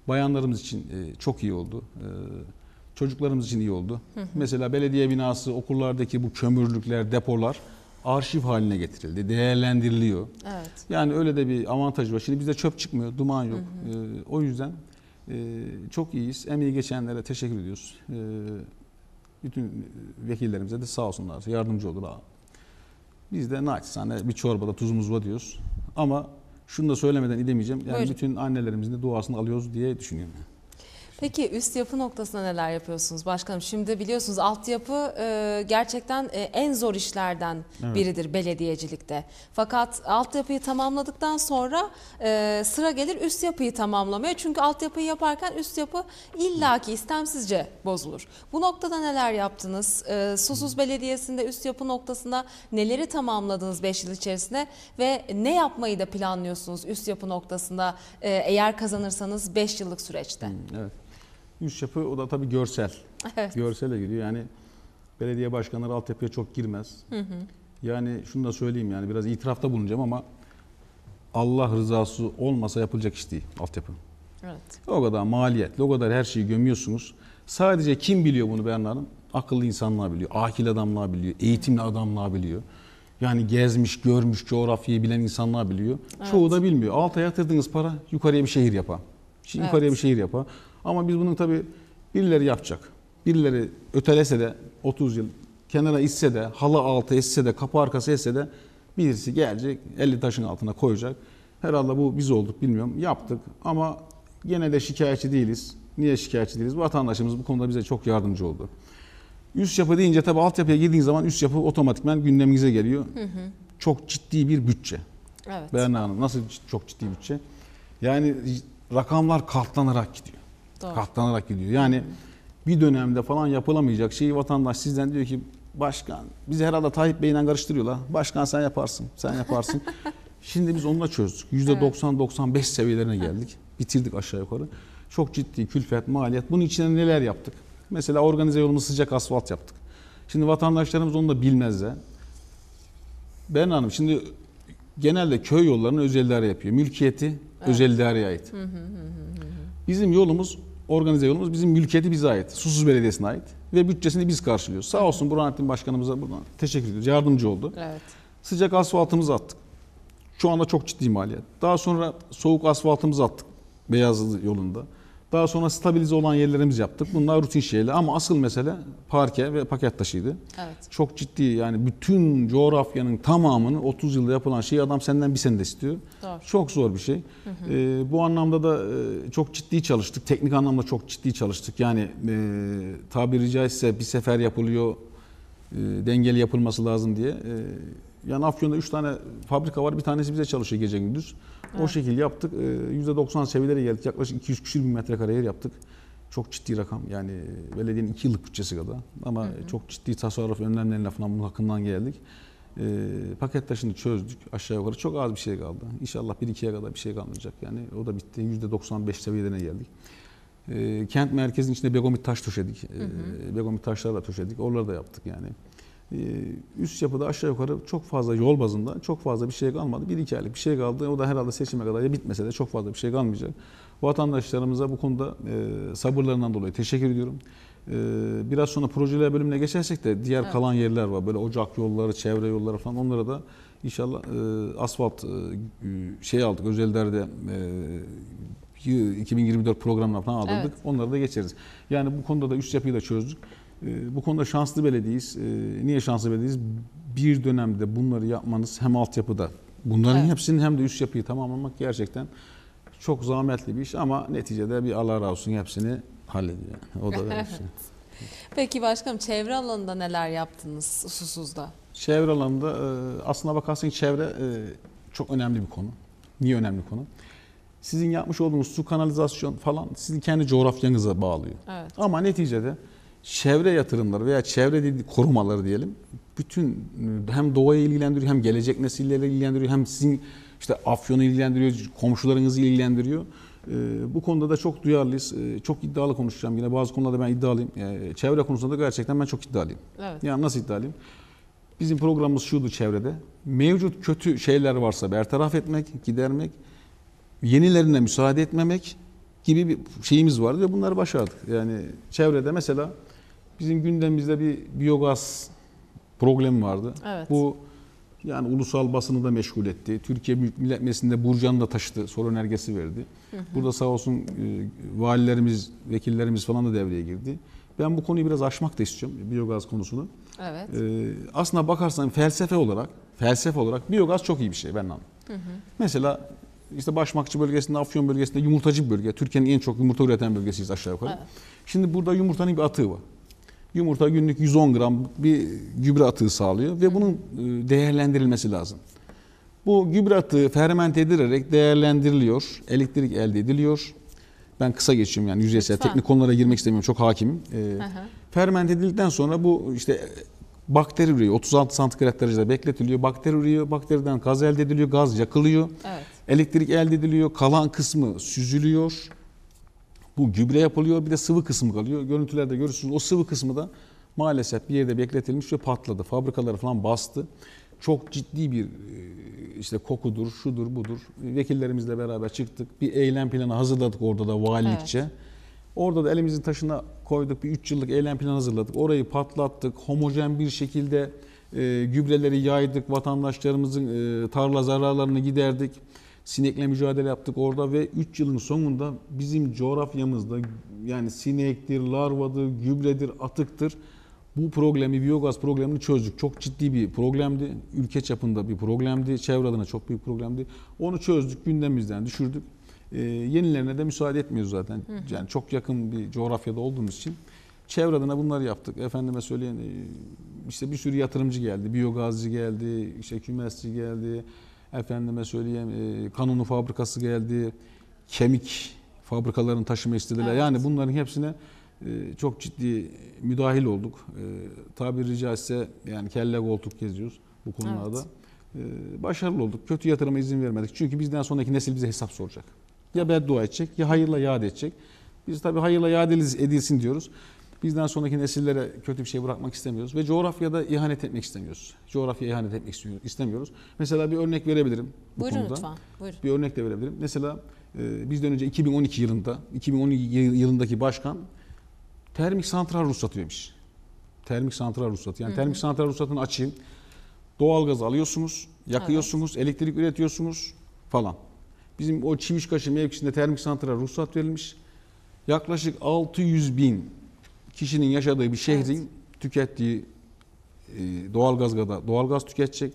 Bayanlarımız için e, çok iyi oldu. E, çocuklarımız için iyi oldu. Mesela belediye binası, okullardaki bu kömürlükler, depolar arşiv haline getirildi, değerlendiriliyor. Evet. Yani öyle de bir avantajı var. Şimdi bizde çöp çıkmıyor, duman yok. E, o yüzden e, çok iyiyiz. Emeği geçenlere teşekkür ediyoruz. E, bütün vekillerimize de sağ olsunlar, yardımcı oldular. Biz de naçizane bir çorbada tuzumuz var diyoruz. Ama şunu da söylemeden edemeyeceğim. Yani Buyurun. bütün annelerimizin de duasını alıyoruz diye düşünüyorum. Peki üst yapı noktasında neler yapıyorsunuz başkanım? Şimdi biliyorsunuz altyapı e, gerçekten e, en zor işlerden Evet. biridir belediyecilikte. Fakat altyapıyı tamamladıktan sonra e, sıra gelir üst yapıyı tamamlamaya. Çünkü altyapıyı yaparken üst yapı illaki istemsizce bozulur. Bu noktada neler yaptınız? E, Susuz Belediyesi'nde üst yapı noktasında neleri tamamladınız 5 yıl içerisinde ve ne yapmayı da planlıyorsunuz üst yapı noktasında e, eğer kazanırsanız 5 yıllık süreçte? Evet. Üst yapı o da tabii görsel. Evet. Görsele giriyor. Yani belediye başkanları altyapıya çok girmez. Yani şunu da söyleyeyim yani biraz itirafta bulunacağım ama Allah rızası olmasa yapılacak iş değil altyapı. Evet. O kadar maliyetli, o kadar her şeyi gömüyorsunuz. Sadece kim biliyor bunu Berna Hanım? Akıllı insanlar biliyor, akil adamlar biliyor, eğitimli adamlar biliyor. Yani gezmiş, görmüş, coğrafyayı bilen insanlar biliyor. Çoğu da bilmiyor. Alta yatırdığınız para yukarıya bir şehir yapar. Şimdi Evet. Yukarıya bir şehir yapar. Ama biz bunun tabii birileri yapacak. Birileri ötelese de 30 yıl kenara isse de, halı altı esse de, kapı arkası esse de birisi gelecek 50 taşın altına koyacak. Herhalde bu biz olduk bilmiyorum. Yaptık ama gene de şikayetçi değiliz. Niye şikayetçi değiliz? Vatandaşımız bu konuda bize çok yardımcı oldu. Üst yapı deyince tabii altyapıya girdiğin zaman üst yapı otomatikman gündemimize geliyor. Çok ciddi bir bütçe. Evet. Berna Hanım nasıl çok ciddi bütçe? Yani rakamlar katlanarak gidiyor. Doğru. Katlanarak gidiyor. Yani bir dönemde falan yapılamayacak şeyi vatandaş sizden diyor ki başkan bizi herhalde Tayyip Bey'le karıştırıyorlar. Başkan sen yaparsın, sen yaparsın. Şimdi biz onunla çözdük. %90-95 seviyelerine geldik. Bitirdik aşağı yukarı. Çok ciddi külfet, maliyet. Bunun içine neler yaptık? Mesela organize yolumuz sıcak asfalt yaptık. Şimdi vatandaşlarımız onu da bilmezler. Ben Hanım şimdi genelde köy yollarını özel idare yapıyor. Mülkiyeti özel idareye ait. Bizim yolumuz, organize yolumuz bizim mülkiyeti bize ait. Susuz Belediyesi'ne ait. Ve bütçesini biz karşılıyoruz. Sağ olsun Burhanettin Başkanımıza buradan teşekkür ediyoruz. Yardımcı oldu. Evet. Sıcak asfaltımızı attık. Şu anda çok ciddi maliyet. Daha sonra soğuk asfaltımızı attık. Beyazlı yolunda. Daha sonra stabilize olan yerlerimizi yaptık. Bunlar rutin şeyler ama asıl mesele parke ve paket taşıydı. Evet. Çok ciddi yani bütün coğrafyanın tamamını 30 yılda yapılan şeyi adam senden bir senede istiyor. Doğru. Çok zor bir şey. Ee, bu anlamda da e, çok ciddi çalıştık. Teknik anlamda çok ciddi çalıştık. Yani e, tabiri caizse bir sefer yapılıyor, e, dengeli yapılması lazım diye. E, yani Afyon'da 3 tane fabrika var. Bir tanesi bize çalışıyor gece gündüz. O şekilde yaptık. E, %90 seviyelere geldik. Yaklaşık 200 küsür bin metrekare yer yaptık. Çok ciddi rakam. Yani belediyenin 2 yıllık bütçesi kadar. Ama çok ciddi tasarruf önlemlerine falan bunun hakkından geldik. E, paket taşını çözdük aşağı yukarı. Çok az bir şey kaldı. İnşallah 1-2'ye kadar bir şey kalmayacak. Yani o da bitti. %95 seviyelerine geldik. E, kent merkezinin içinde begomit taş töşedik. E, begomit taşlar da töşedik. Oraları da yaptık yani. E, üst yapıda aşağı yukarı çok fazla yol bazında çok fazla bir şey kalmadı. Bir iki aylık bir şey kaldı. O da herhalde seçime kadar ya bitmese de çok fazla bir şey kalmayacak. Vatandaşlarımıza bu konuda e, sabırlarından dolayı teşekkür ediyorum. E, biraz sonra projeler bölümüne geçersek de diğer Evet. kalan yerler var. Böyle ocak yolları, çevre yolları falan onlara da inşallah e, asfalt şey aldık özellerde e, 2024 programına falan aldırdık. Evet. Onları da geçeriz. Yani bu konuda da üst yapıyı da çözdük. E, Bu konuda şanslı belediyeyiz. E, Niye şanslı belediyeyiz? Bir dönemde bunları yapmanız hem altyapıda bunların Evet. hepsinin hem de üst yapıyı tamamlamak gerçekten çok zahmetli bir iş ama neticede bir Allah razı olsun hepsini hallediyor. O da bir şey. Peki başkanım çevre alanında neler yaptınız susuzda? Çevre alanında e, aslına bakarsan çevre e, çok önemli bir konu. Niye önemli konu? Sizin yapmış olduğunuz su kanalizasyon falan sizin kendi coğrafyanıza bağlıyor. Evet. Ama neticede çevre yatırımları veya çevre korumaları diyelim bütün hem doğayı ilgilendiriyor hem gelecek nesilleri ilgilendiriyor hem sizin işte Afyon'u ilgilendiriyor, komşularınızı ilgilendiriyor. E, bu konuda da çok duyarlıyız. E, çok iddialı konuşacağım. Yine bazı konularda ben iddialıyım. E, çevre konusunda da gerçekten ben çok iddialıyım. Evet. Yani nasıl iddialıyım? Bizim programımız şuydu çevrede. Mevcut kötü şeyler varsa bertaraf etmek, gidermek, yenilerine müsaade etmemek gibi bir şeyimiz vardı ve bunları başardık. Yani çevrede mesela bizim gündemimizde bir biyogaz problemi vardı. Evet. Bu yani ulusal basını da meşgul etti. Türkiye Büyük Millet Meclisi'nde Burcan'ı da taşıdı. Soru önergesi verdi. Burada sağ olsun e, valilerimiz, vekillerimiz falan da devreye girdi. Ben bu konuyu biraz aşmak da istiyorum. Biyogaz konusunu. Evet. Ee, aslına bakarsan felsefe olarak, felsefe olarak biyogaz çok iyi bir şey ben anladım. Mesela işte Başmakçı bölgesinde, Afyon bölgesinde yumurtacı bir bölge. Türkiye'nin en çok yumurta üreten bölgesiyiz aşağı yukarı. Evet. Şimdi burada yumurtanın bir atığı var. Yumurta günlük 110 gram bir gübre atığı sağlıyor ve bunun e, değerlendirilmesi lazım. Bu gübre atığı fermente edilerek değerlendiriliyor, elektrik elde ediliyor. Ben kısa geçiyorum yani yüzeysel Lütfen. teknik konulara girmek istemiyorum çok hakimim. Ee. Ferment edildikten sonra bu işte bakteri ürüyor. 36 santigrat derecede bekletiliyor. Bakteri ürüyor. Bakteriden gaz elde ediliyor. Gaz yakılıyor. Evet. Elektrik elde ediliyor. Kalan kısmı süzülüyor. Bu gübre yapılıyor. Bir de sıvı kısmı kalıyor. Görüntülerde görürsünüz. O sıvı kısmı da maalesef bir yerde bekletilmiş ve patladı. Fabrikaları falan bastı. Çok ciddi bir e, işte kokudur, şudur, budur. Vekillerimizle beraber çıktık. Bir eylem planı hazırladık orada da valilikçe. Orada da elimizin taşına koyduk. Bir 3 yıllık eylem planı hazırladık. Orayı patlattık. Homojen bir şekilde e, gübreleri yaydık. Vatandaşlarımızın e, tarla zararlarını giderdik. Sinekle mücadele yaptık orada ve 3 yılın sonunda bizim coğrafyamızda yani sinektir, larvadır, gübredir, atıktır. Bu problemi, biyogaz problemini çözdük. Çok ciddi bir problemdi. Ülke çapında bir problemdi. Çevre adına çok büyük problemdi. Onu çözdük, gündemimizden düşürdük. Ee, yenilerine de müsaade etmiyoruz zaten. Yani çok yakın bir coğrafyada olduğumuz için. Çevre adına bunları yaptık. Efendime söyleyen e, işte bir sürü yatırımcı geldi. Biyogazcı geldi, işte kümesçi geldi. Efendime söyleyeyim e, kanunu fabrikası geldi. Kemik fabrikalarını taşıma istediler. Evet. Yani bunların hepsine e, çok ciddi müdahil olduk. E, tabiri caizse yani kelle koltuk geziyoruz bu konularda. E, başarılı olduk. Kötü yatırıma izin vermedik. Çünkü bizden sonraki nesil bize hesap soracak. Ya beddua edecek ya hayırla yad edecek. Biz tabii hayırla yad edilsin diyoruz. Bizden sonraki nesillere kötü bir şey bırakmak istemiyoruz ve coğrafyada ihanet etmek istemiyoruz. Coğrafyaya ihanet etmek istemiyoruz. Mesela bir örnek verebilirim bu Buyurun konuda. lütfen. Buyurun. Bir örnek de verebilirim. Mesela e, bizden önce 2012 yılında, 2012 yıl- yılındaki başkan termik santral ruhsatı vermiş. Termik santral ruhsatı. Yani termik santral ruhsatını açayım. Doğalgaz alıyorsunuz, yakıyorsunuz, elektrik üretiyorsunuz falan. Bizim o Çivişkaşı mevkisinde termik santral ruhsat verilmiş. Yaklaşık 600 bin kişinin yaşadığı bir şehrin tükettiği e, doğalgaz kadar doğalgaz tüketecek.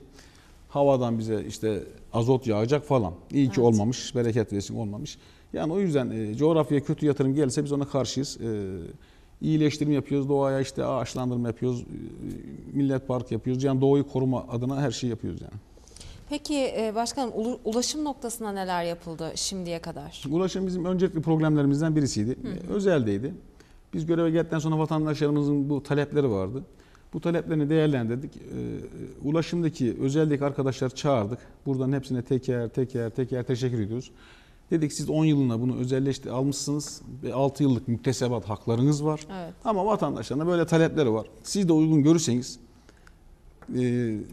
Havadan bize işte azot yağacak falan. İyi ki Evet. olmamış, bereket versin olmamış. Yani o yüzden e, coğrafyaya kötü yatırım gelse biz ona karşıyız. E, iyileştirme yapıyoruz, doğaya işte ağaçlandırma yapıyoruz, e, millet park yapıyoruz. Yani doğayı koruma adına her şeyi yapıyoruz yani. Peki e, başkanım ulaşım noktasına neler yapıldı şimdiye kadar? Ulaşım bizim öncelikli problemlerimizden birisiydi. Ee, Özeldeydi. Biz göreve geldikten sonra vatandaşlarımızın bu talepleri vardı. Bu taleplerini değerlendirdik. Ee, Ulaşımdaki özeldeki arkadaşlar çağırdık. Buradan hepsine teker teker teker teşekkür ediyoruz. Dedik siz 10 yılına bunu özelleşti almışsınız ve 6 yıllık müktesebat haklarınız var. Evet. Ama vatandaşlarına böyle talepleri var. Siz de uygun görürseniz e,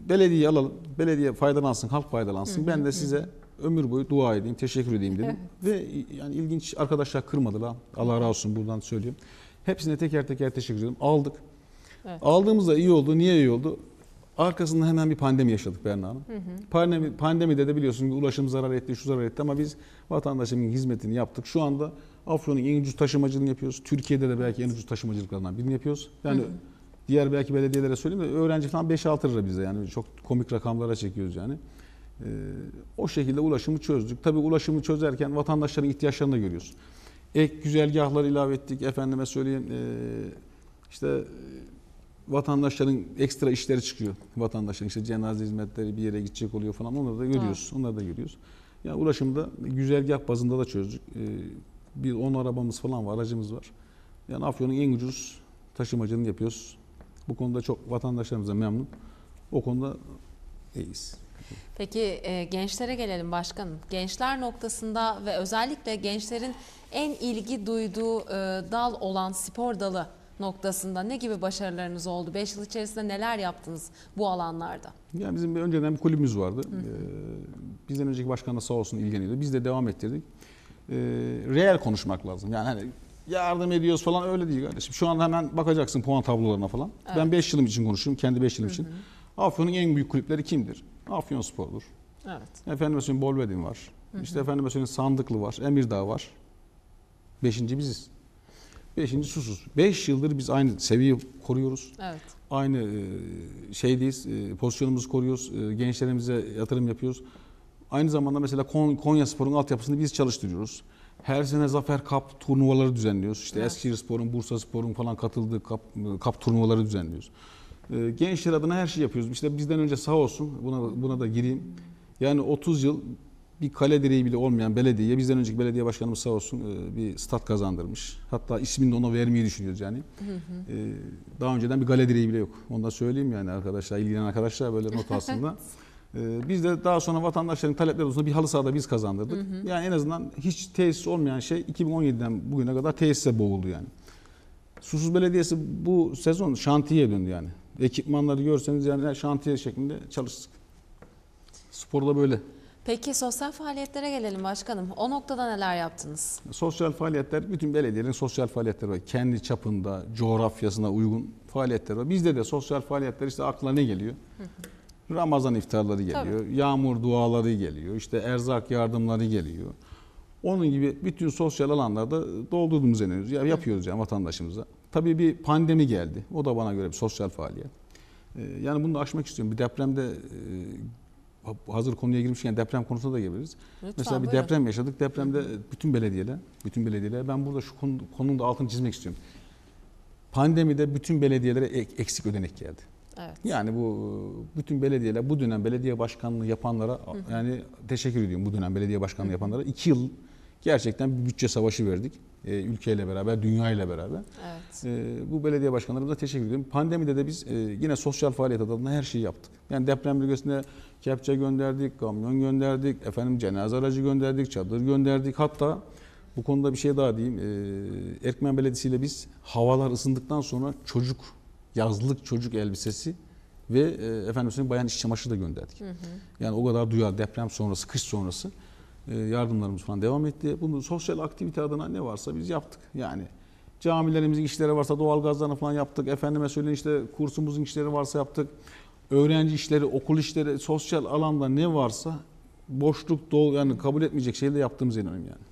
belediye alalım, belediye faydalansın, halk faydalansın. ben de size ömür boyu dua edeyim, teşekkür edeyim dedim. Ve yani ilginç arkadaşlar kırmadılar. Allah razı olsun buradan söyleyeyim. Hepsine teker teker teşekkür ediyorum. Aldık. Evet. Aldığımızda iyi oldu. Niye iyi oldu? Arkasında hemen bir pandemi yaşadık Berna Hanım. Pandemi, pandemide de biliyorsun ki ulaşım zarar etti, şu zarar etti ama biz vatandaşımın hizmetini yaptık. Şu anda Afyon'un en ucuz taşımacılığını yapıyoruz. Türkiye'de de belki en ucuz taşımacılıklarından birini yapıyoruz. Yani diğer belki belediyelere söyleyeyim de öğrenci falan 5-6 lira bize yani çok komik rakamlara çekiyoruz yani. Ee, o şekilde ulaşımı çözdük. Tabii ulaşımı çözerken vatandaşların ihtiyaçlarını da görüyoruz. Ek güzergahlar ilave ettik. Efendime söyleyeyim ee, işte e, vatandaşların ekstra işleri çıkıyor. Vatandaşların işte cenaze hizmetleri bir yere gidecek oluyor falan onları da görüyoruz. Onları da görüyoruz. Yani ulaşımda güzergah bazında da çözdük. Ee, bir 10 arabamız falan var, aracımız var. Yani Afyon'un en ucuz taşımacılığını yapıyoruz. Bu konuda çok vatandaşlarımız da memnun. O konuda iyiyiz. Peki e, gençlere gelelim başkanım. Gençler noktasında ve özellikle gençlerin en ilgi duyduğu e, dal olan spor dalı noktasında ne gibi başarılarınız oldu? 5 yıl içerisinde neler yaptınız bu alanlarda? Yani bizim bir önceden bir kulübümüz vardı. Ee, bizden önceki başkan da sağ olsun ilgileniyordu. Biz de devam ettirdik. Ee, reel konuşmak lazım. Yani hani yardım ediyoruz falan öyle değil kardeşim. Şu anda hemen bakacaksın puan tablolarına falan. Ben 5 yılım için konuşuyorum. Kendi 5 yılım için. Afyon'un en büyük kulüpleri kimdir? Afyon Spor'dur. Evet. Efendim söyleyeyim Bolvedin var. İşte efendim söyleyeyim Sandıklı var. Emirdağ var. Beşinci biziz. Beşinci susuz. Beş yıldır biz aynı seviyeyi koruyoruz. Evet. Aynı e, şeydeyiz, e, pozisyonumuzu koruyoruz, e, gençlerimize yatırım yapıyoruz. Aynı zamanda mesela Kon- Konya Spor'un altyapısını biz çalıştırıyoruz. Her sene Zafer Cup turnuvaları düzenliyoruz. İşte Evet. Eskişehir Spor'un, Bursa Spor'un falan katıldığı cup, cup turnuvaları düzenliyoruz. Gençler adına her şey yapıyoruz. İşte bizden önce sağ olsun, buna, buna da gireyim. Yani 30 yıl bir kale direği bile olmayan belediyeye, bizden önceki belediye başkanımız sağ olsun e, bir stat kazandırmış. Hatta ismini de ona vermeyi düşünüyoruz yani. E, Daha önceden bir gale direği bile yok. Onu da söyleyeyim yani arkadaşlar, ilgilenen arkadaşlar böyle not aslında. E, Biz de daha sonra vatandaşların talepleri olsun bir halı sahada biz kazandırdık. Yani en azından hiç tesis olmayan şey 2017'den bugüne kadar tesise boğuldu yani. Susuz Belediyesi bu sezon şantiyeye döndü yani. Ekipmanları görseniz yani şantiye şeklinde çalıştık. Sporda böyle. Peki sosyal faaliyetlere gelelim başkanım. O noktada neler yaptınız? Sosyal faaliyetler, bütün belediyelerin sosyal faaliyetleri var. Kendi çapında, coğrafyasına uygun faaliyetler var. Bizde de sosyal faaliyetler işte aklına ne geliyor? Ramazan iftarları geliyor, yağmur duaları geliyor, işte erzak yardımları geliyor. Onun gibi bütün sosyal alanlarda doldurduğumuzu inanıyoruz. Ya yapıyoruz yani vatandaşımıza. Tabii bir pandemi geldi. O da bana göre bir sosyal faaliyet. Ee, Yani bunu da aşmak istiyorum. Bir depremde e, hazır konuya girmişken deprem konusuna da geliriz. Lütfen Mesela bir buyurun. deprem yaşadık. Depremde bütün belediyeler, bütün belediyeler ben burada şu konu, konunun da altını çizmek istiyorum. Pandemide bütün belediyelere ek- eksik ödenek geldi. Evet. Yani bu bütün belediyeler bu dönem belediye başkanlığı yapanlara yani teşekkür ediyorum bu dönem belediye başkanlığı yapanlara. iki yıl gerçekten bir bütçe savaşı verdik. E, ülkeyle beraber, dünya ile beraber. Evet. E, bu belediye başkanlarımıza teşekkür ediyorum. Pandemide de biz e, yine sosyal faaliyet adına her şeyi yaptık. Yani deprem bölgesine kepçe gönderdik, kamyon gönderdik, efendim cenaze aracı gönderdik, çadır gönderdik. Hatta bu konuda bir şey daha diyeyim. E, Erkmen Belediyesi ile biz havalar ısındıktan sonra çocuk, yazlık çocuk elbisesi ve e, efendim bayan iş çamaşırı da gönderdik. Yani o kadar duyar deprem sonrası, kış sonrası yardımlarımız falan devam etti. Bunu sosyal aktivite adına ne varsa biz yaptık. Yani camilerimizin işleri varsa doğalgazlarını falan yaptık. Efendime söyleyin işte kursumuzun işleri varsa yaptık. Öğrenci işleri, okul işleri, sosyal alanda ne varsa boşluk dol yani kabul etmeyecek şeyi yaptığımız inanıyorum yani.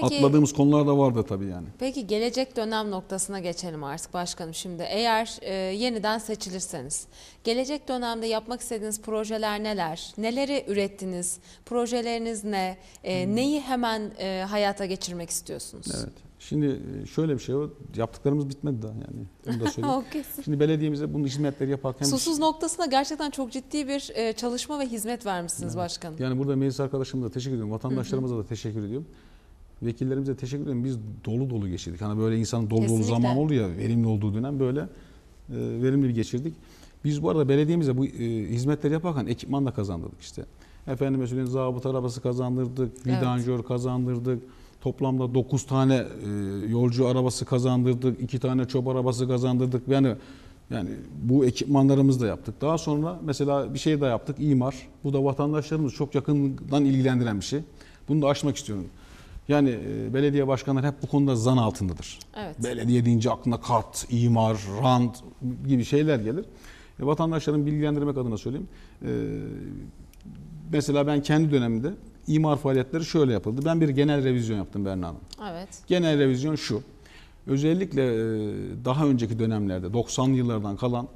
Peki, Atladığımız konular da vardı tabii yani. peki gelecek dönem noktasına geçelim artık başkanım. Şimdi eğer e, yeniden seçilirseniz gelecek dönemde yapmak istediğiniz projeler neler? Neleri ürettiniz? Projeleriniz ne? E, neyi hemen e, hayata geçirmek istiyorsunuz? Evet. Şimdi e, şöyle bir şey var. Yaptıklarımız bitmedi daha yani. Onu da söyleyeyim. Şimdi belediyemize bunun hizmetleri yaparken Susuz noktasına gerçekten çok ciddi bir e, çalışma ve hizmet vermişsiniz başkanım. Yani burada meclis arkadaşlarımıza teşekkür ediyorum. Vatandaşlarımıza da teşekkür ediyorum. Vekillerimize teşekkür ediyorum. Biz dolu dolu geçirdik. Hani böyle insanın dolu dolu Kesinlikle. zaman oldu ya verimli olduğu dönem böyle e, verimli bir geçirdik. Biz bu arada belediyemize bu e, hizmetleri yaparken ekipman da kazandırdık işte. Efendime söyleyeyim zabıt arabası kazandırdık, vidanjör kazandırdık. Toplamda 9 tane e, yolcu arabası kazandırdık, 2 tane çöp arabası kazandırdık. Yani yani bu ekipmanlarımızı da yaptık. Daha sonra mesela bir şey daha yaptık, imar. Bu da vatandaşlarımız çok yakından ilgilendiren bir şey. Bunu da aşmak istiyorum. Yani e, belediye başkanları hep bu konuda zan altındadır. Evet. Belediye deyince aklına kart, imar, rant gibi şeyler gelir. E, vatandaşların bilgilendirmek adına söyleyeyim. E, mesela ben kendi dönemimde imar faaliyetleri şöyle yapıldı. Ben bir genel revizyon yaptım Berna Hanım. Evet. Genel revizyon şu. Özellikle daha önceki dönemlerde 90'lı yıllardan kalan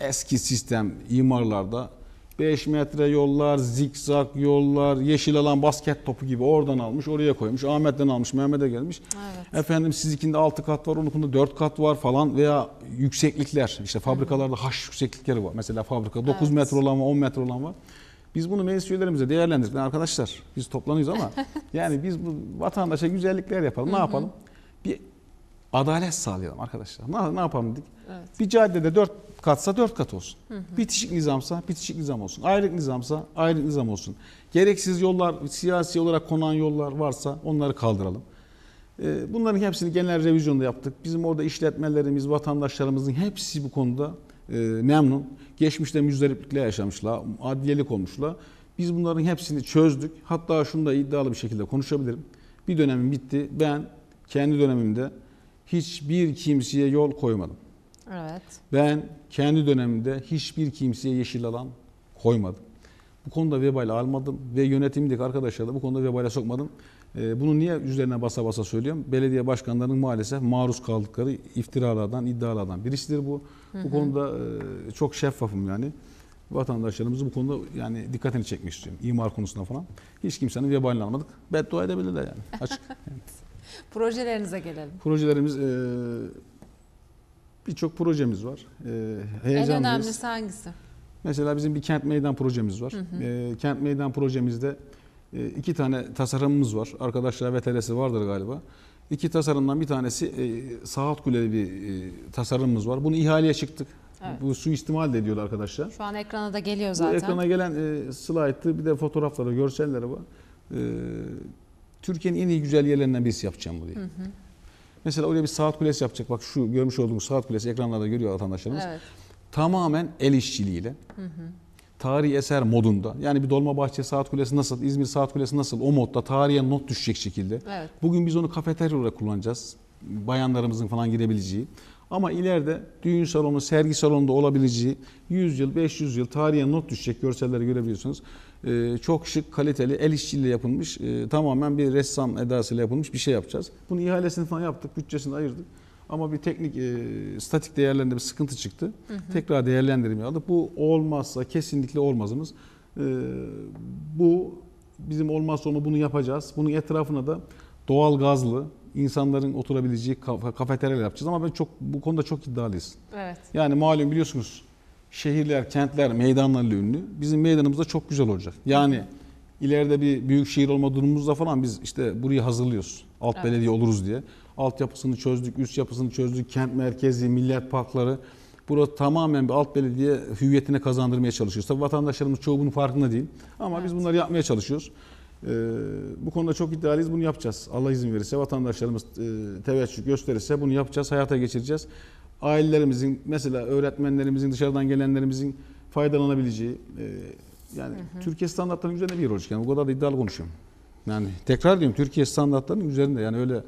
eski sistem imarlarda 5 metre yollar, zikzak yollar, yeşil alan basket topu gibi oradan almış, oraya koymuş. Ahmet'ten almış, Mehmet'e gelmiş. Evet. Efendim sizinkinde 6 kat var, onunkinde 4 kat var falan veya yükseklikler. İşte fabrikalarda H yükseklikleri var. Mesela fabrika 9 Evet. metre olan var, 10 metre olan var. Biz bunu meclis üyelerimize değerlendirdik. Yani arkadaşlar biz toplanıyoruz ama yani biz bu vatandaşa güzellikler yapalım. Ne yapalım? Bir adalet sağlayalım arkadaşlar. Ne, ne yapalım dedik? Evet. Bir caddede 4 katsa 4 kat olsun. Bitişik nizamsa bitişik nizam olsun. Ayrık nizamsa ayrık nizam olsun. Gereksiz yollar, siyasi olarak konan yollar varsa onları kaldıralım. Ee, Bunların hepsini genel revizyonda yaptık. Bizim orada işletmelerimiz, vatandaşlarımızın hepsi bu konuda e, memnun. Geçmişte müzdariplikle yaşamışlar, adliyelik olmuşlar. Biz bunların hepsini çözdük. Hatta şunu da iddialı bir şekilde konuşabilirim. Bir dönemim bitti. Ben kendi dönemimde hiçbir kimseye yol koymadım. Evet. Ben kendi dönemimde hiçbir kimseye yeşil alan koymadım. Bu konuda vebal almadım ve yönetimdeki arkadaşlar da bu konuda vebale sokmadım. Ee, bunu niye üzerine basa basa söylüyorum? Belediye başkanlarının maalesef maruz kaldıkları iftiralardan, iddialardan birisidir bu. Bu konuda e, çok şeffafım yani. Vatandaşlarımızı bu konuda yani dikkatini çekmek istiyorum. İmar konusunda falan. Hiç kimsenin vebalini almadık. Beddua edebilirler yani. Açık. Projelerinize gelelim. Projelerimiz e, birçok projemiz var. E, En önemlisi hangisi? Mesela bizim bir kent meydan projemiz var. Ee, kent meydan projemizde e, iki tane tasarımımız var. Arkadaşlar VTR'si vardır galiba. İki tasarımdan bir tanesi e, saat kuleli bir e, tasarımımız var. Bunu ihaleye çıktık. Evet. Bu suistimal de ediyorlar arkadaşlar. Şu an ekrana da geliyor Bu zaten. ekrana gelen e, slaytı bir de fotoğrafları, görselleri var. E, Türkiye'nin en iyi güzel yerlerinden birisi yapacağım burayı. Mesela oraya bir saat kulesi yapacak. Bak şu görmüş olduğumuz saat kulesi ekranlarda görüyor vatandaşlarımız Evet. tamamen el işçiliğiyle, tarihi eser modunda. Yani bir Dolmabahçe Saat Kulesi nasıl, İzmir Saat Kulesi nasıl o modda tarihe not düşecek şekilde. Evet. Bugün biz onu kafeterya olarak kullanacağız. Bayanlarımızın falan girebileceği. Ama ileride düğün salonu, sergi salonunda olabileceği 100 yıl, 500 yıl tarihe not düşecek görselleri görebiliyorsunuz. Ee, çok şık, kaliteli, el işçiliğiyle yapılmış, e, tamamen bir ressam edasıyla yapılmış bir şey yapacağız. Bunu ihalesini falan yaptık, bütçesini ayırdık. Ama bir teknik, e, statik değerlerinde bir sıkıntı çıktı. Tekrar değerlendirmeye aldık. Bu olmazsa kesinlikle olmazımız. Ee, bu bizim olmazsa onu bunu yapacağız. Bunun etrafına da doğal gazlı insanların oturabileceği kafe- kafeteryalar yapacağız ama ben çok bu konuda çok iddialıyız. Evet. Yani malum biliyorsunuz şehirler, kentler meydanlarıyla ünlü. Bizim meydanımız da çok güzel olacak. Yani ileride bir büyük şehir olma durumumuzda falan biz işte burayı hazırlıyoruz. Alt Evet. belediye oluruz diye. Altyapısını çözdük, üst yapısını çözdük. Kent merkezi, millet parkları. Burası tamamen bir alt belediye hüviyetine kazandırmaya çalışıyoruz. Tabii vatandaşlarımız çoğu bunun farkında değil. Ama biz Evet. bunları yapmaya çalışıyoruz. Ee, bu konuda çok iddialıyız. Bunu yapacağız. Allah izin verirse, vatandaşlarımız e, teveccüh gösterirse bunu yapacağız, hayata geçireceğiz. Ailelerimizin, mesela öğretmenlerimizin, dışarıdan gelenlerimizin faydalanabileceği, e, yani Türkiye standartlarının üzerinde bir olacak. Yani bu kadar da iddialı konuşuyorum. Yani tekrar diyorum Türkiye standartlarının üzerinde yani öyle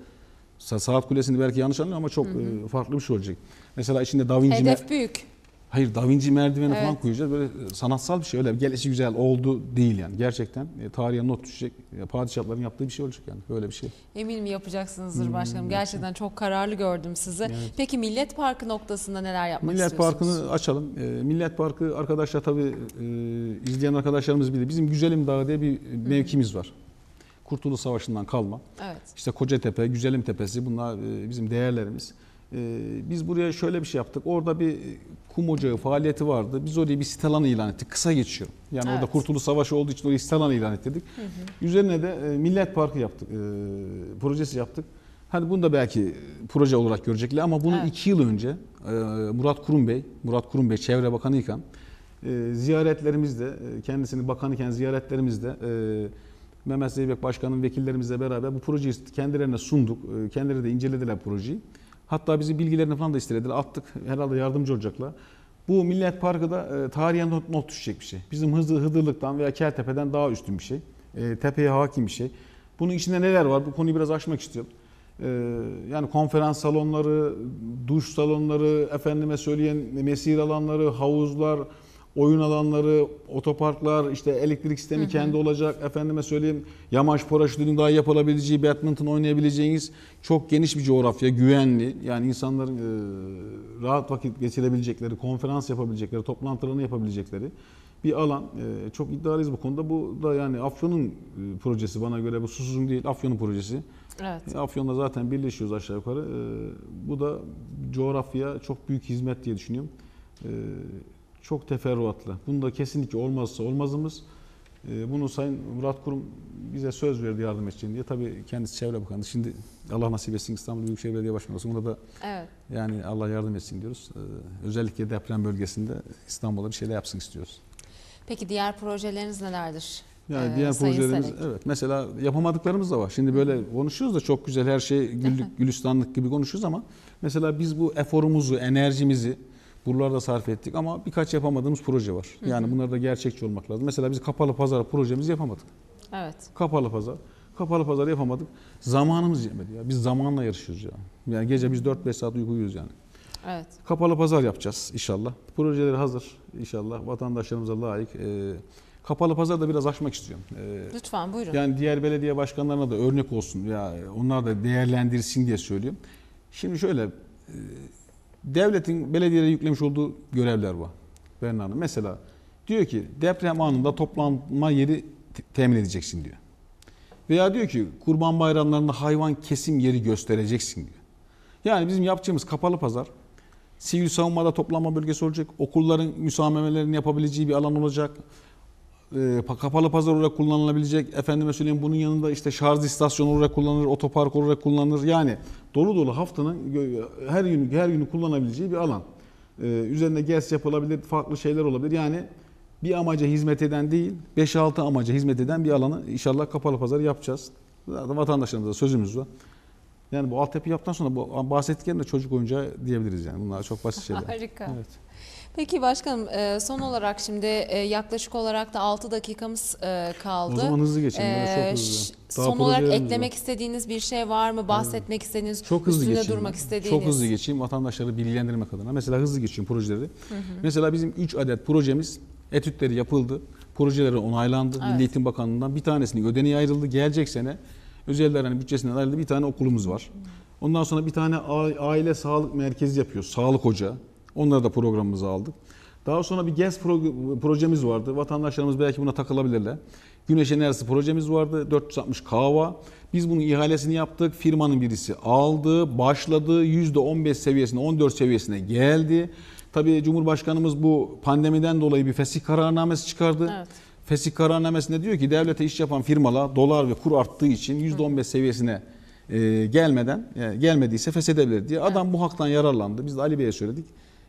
Sa- Saat Kulesi'ni belki yanlış anlıyor ama çok e, farklı bir şey olacak. Mesela içinde Da Vinci Hedef büyük. Hayır Da Vinci merdiveni Evet. falan koyacağız. Böyle e, sanatsal bir şey öyle gelişi güzel oldu değil yani. Gerçekten e, tarihe not düşecek. E, padişahların yaptığı bir şey olacak yani. Böyle bir şey. Eminim yapacaksınızdır başkanım. Gerçekten çok kararlı gördüm sizi. Peki Millet Parkı noktasında neler yapmak Millet istiyorsunuz? Parkı'nı açalım. E, Millet Parkı arkadaşlar tabii e, izleyen arkadaşlarımız bilir. Bizim Güzelim Dağı diye bir mevkimiz var. Kurtuluş Savaşı'ndan kalma. Evet. İşte Kocatepe, Güzelim Tepesi bunlar e, bizim değerlerimiz. E, Biz buraya şöyle bir şey yaptık. Orada bir kum ocağı faaliyeti vardı. Biz oraya bir alanı ilan ettik. Kısa geçiyor. Yani orada Evet. Kurtuluş Savaşı olduğu için oraya alanı ilan ettirdik. Üzerine de e, Millet Parkı yaptık. e, Projesi yaptık. Hani bunu da belki proje olarak görecekler ama bunu Evet. iki yıl önce e, Murat Kurum Bey, Murat Kurum Bey Çevre Bakanı iken e, ziyaretlerimizde, e, kendisini bakan iken ziyaretlerimizde e, Mehmet Zeybek Başkan'ın vekillerimizle beraber bu projeyi kendilerine sunduk. Kendileri de incelediler projeyi. Hatta bizi bilgilerini falan da istediler. Attık. Herhalde yardımcı olacaklar. Bu Millet Parkı da e, tarihe not, not düşecek bir şey. Bizim hızlı Hıdırlık'tan veya Keltepe'den daha üstün bir şey. E, tepeye hakim bir şey. Bunun içinde neler var? Bu konuyu biraz açmak istiyorum. E, yani konferans salonları, duş salonları, efendime söyleyen mesir alanları, havuzlar, oyun alanları, otoparklar, işte elektrik sistemi kendi olacak. Efendime söyleyeyim yamaç paraşütünün daha yapılabileceği, badminton oynayabileceğiniz çok geniş bir coğrafya, güvenli. Yani insanların e, rahat vakit geçirebilecekleri, konferans yapabilecekleri, toplantılarını yapabilecekleri bir alan. E, çok iddialıyız bu konuda. Bu da yani Afyon'un e, projesi bana göre bu susuzun değil, Afyon'un projesi. Evet. E, Afyon'da zaten birleşiyoruz aşağı yukarı. E, bu da coğrafyaya çok büyük hizmet diye düşünüyorum. E, çok teferruatlı. Bunda kesinlikle olmazsa olmazımız. E, bunu Sayın Murat Kurum bize söz verdi yardım edeceğini diye. Tabii kendisi Çevre Bakanı. Şimdi Allah nasip etsin İstanbul Büyükşehir Belediye Başkanı olsun. Ona da Evet. yani Allah yardım etsin diyoruz. E, özellikle deprem bölgesinde İstanbul'da bir şeyler yapsın istiyoruz. Peki diğer projeleriniz nelerdir? Yani Ee, diğer projelerimiz Selek? evet mesela yapamadıklarımız da var. Şimdi böyle konuşuyoruz da çok güzel her şey güllük gülistanlık gibi konuşuyoruz ama mesela biz bu eforumuzu, enerjimizi buralarda sarf ettik ama birkaç yapamadığımız proje var. Yani bunlar da gerçekçi olmak lazım. Mesela biz kapalı pazar projemizi yapamadık. Evet. Kapalı pazar. Kapalı pazar yapamadık. Zamanımız yetmedi ya. Biz zamanla yarışıyoruz ya. Yani gece biz 4-5 saat uyku uyuyoruz yani. Evet. Kapalı pazar yapacağız inşallah. Projeleri hazır inşallah. Vatandaşlarımıza layık. Ee, kapalı pazar da biraz açmak istiyorum. Ee, Lütfen buyurun. yani diğer belediye başkanlarına da örnek olsun ya onlar da değerlendirsin diye söylüyorum. Şimdi şöyle e, devletin belediyelere yüklemiş olduğu görevler var. Berna Hanım. Mesela diyor ki deprem anında toplanma yeri te- temin edeceksin diyor. Veya diyor ki kurban bayramlarında hayvan kesim yeri göstereceksin diyor. Yani bizim yapacağımız kapalı pazar sivil savunmada toplanma bölgesi olacak. Okulların müsamemelerini yapabileceği bir alan olacak. E, pa- kapalı pazar olarak kullanılabilecek. Efendime söyleyeyim bunun yanında işte şarj istasyonu olarak kullanılır, otopark olarak kullanılır. Yani dolu dolu haftanın her günü her günü kullanabileceği bir alan. E, üzerinde gez yapılabilir, farklı şeyler olabilir. Yani bir amaca hizmet eden değil, 5-6 amaca hizmet eden bir alanı inşallah kapalı pazar yapacağız. Zaten vatandaşlarımıza sözümüz var. Yani bu altyapı yaptıktan sonra bu bahsettiklerim de çocuk oyuncağı diyebiliriz yani. Bunlar çok basit şeyler. Harika. Evet. Peki başkanım e, son olarak şimdi e, yaklaşık olarak da 6 dakikamız e, kaldı. O zaman hızlı geçelim. Ee, çok hızlı. Daha son olarak eklemek var. istediğiniz bir şey var mı? Bahsetmek istediğiniz, Çok hızlı üstünde geçeyim. durmak istediğiniz. Çok hızlı geçeyim vatandaşları bilgilendirmek adına. Mesela hızlı geçiyorum projeleri. Mesela bizim 3 adet projemiz etütleri yapıldı. Projeleri onaylandı. Evet. Milli Eğitim Bakanlığı'ndan bir tanesinin ödeneği ayrıldı. Gelecek sene özel öğrenim bütçesinden ayrıldı. Bir tane okulumuz var. Ondan sonra bir tane aile sağlık merkezi yapıyoruz. Sağlık ocağı. Onları da programımıza aldık. Daha sonra bir GES pro- projemiz vardı. Vatandaşlarımız belki buna takılabilirler. Güneş enerjisi projemiz vardı. 460 kahva. Biz bunun ihalesini yaptık. Firmanın birisi aldı, başladı. %15 seviyesine, 14 seviyesine geldi. Tabii Cumhurbaşkanımız bu pandemiden dolayı bir fesih kararnamesi çıkardı. Evet. Fesih kararnamesinde diyor ki devlete iş yapan firmalar dolar ve kur arttığı için %15 seviyesine e, gelmeden e, gelmediyse feshedebilir diye. Adam bu haktan yararlandı. Biz de Ali Bey'e söyledik.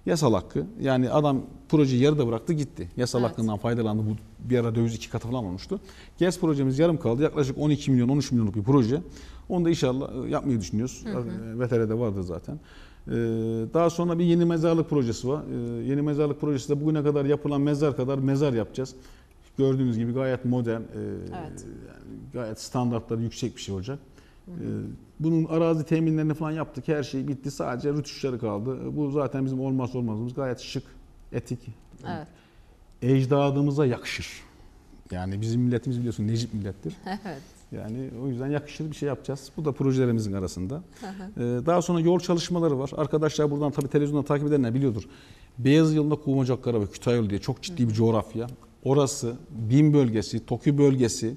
Yasal hakkı. Yani adam projeyi yarıda bıraktı gitti. Yasal Evet. hakkından faydalandı. Bu bir ara döviz iki katı falan olmuştu. GES projemiz yarım kaldı. Yaklaşık 12 milyon 13 milyonluk bir proje. Onu da inşallah e, yapmayı düşünüyoruz. E, VTR'de vardı zaten. E, Daha sonra bir yeni mezarlık projesi var. Yeni mezarlık projesi de bugüne kadar yapılan mezar kadar mezar yapacağız. Gördüğünüz gibi gayet modern, Evet. gayet standartları yüksek bir şey olacak. E, Bunun arazi teminlerini falan yaptık. Her şey bitti. Sadece rütuşları kaldı. E, Bu zaten bizim olmazsa olmazımız. Gayet şık, etik. Evet. Ecdadımıza yakışır. Yani bizim milletimiz biliyorsun Necip millettir. Evet. Yani o yüzden yakışır bir şey yapacağız. Bu da projelerimizin arasında. Ee, Daha sonra yol çalışmaları var. Arkadaşlar buradan tabii televizyonda takip edenler biliyordur. Beyaz yılında Kuğumacaklara ve Kütahyalı diye çok ciddi bir coğrafya. Orası, BİM bölgesi, TOKİ bölgesi.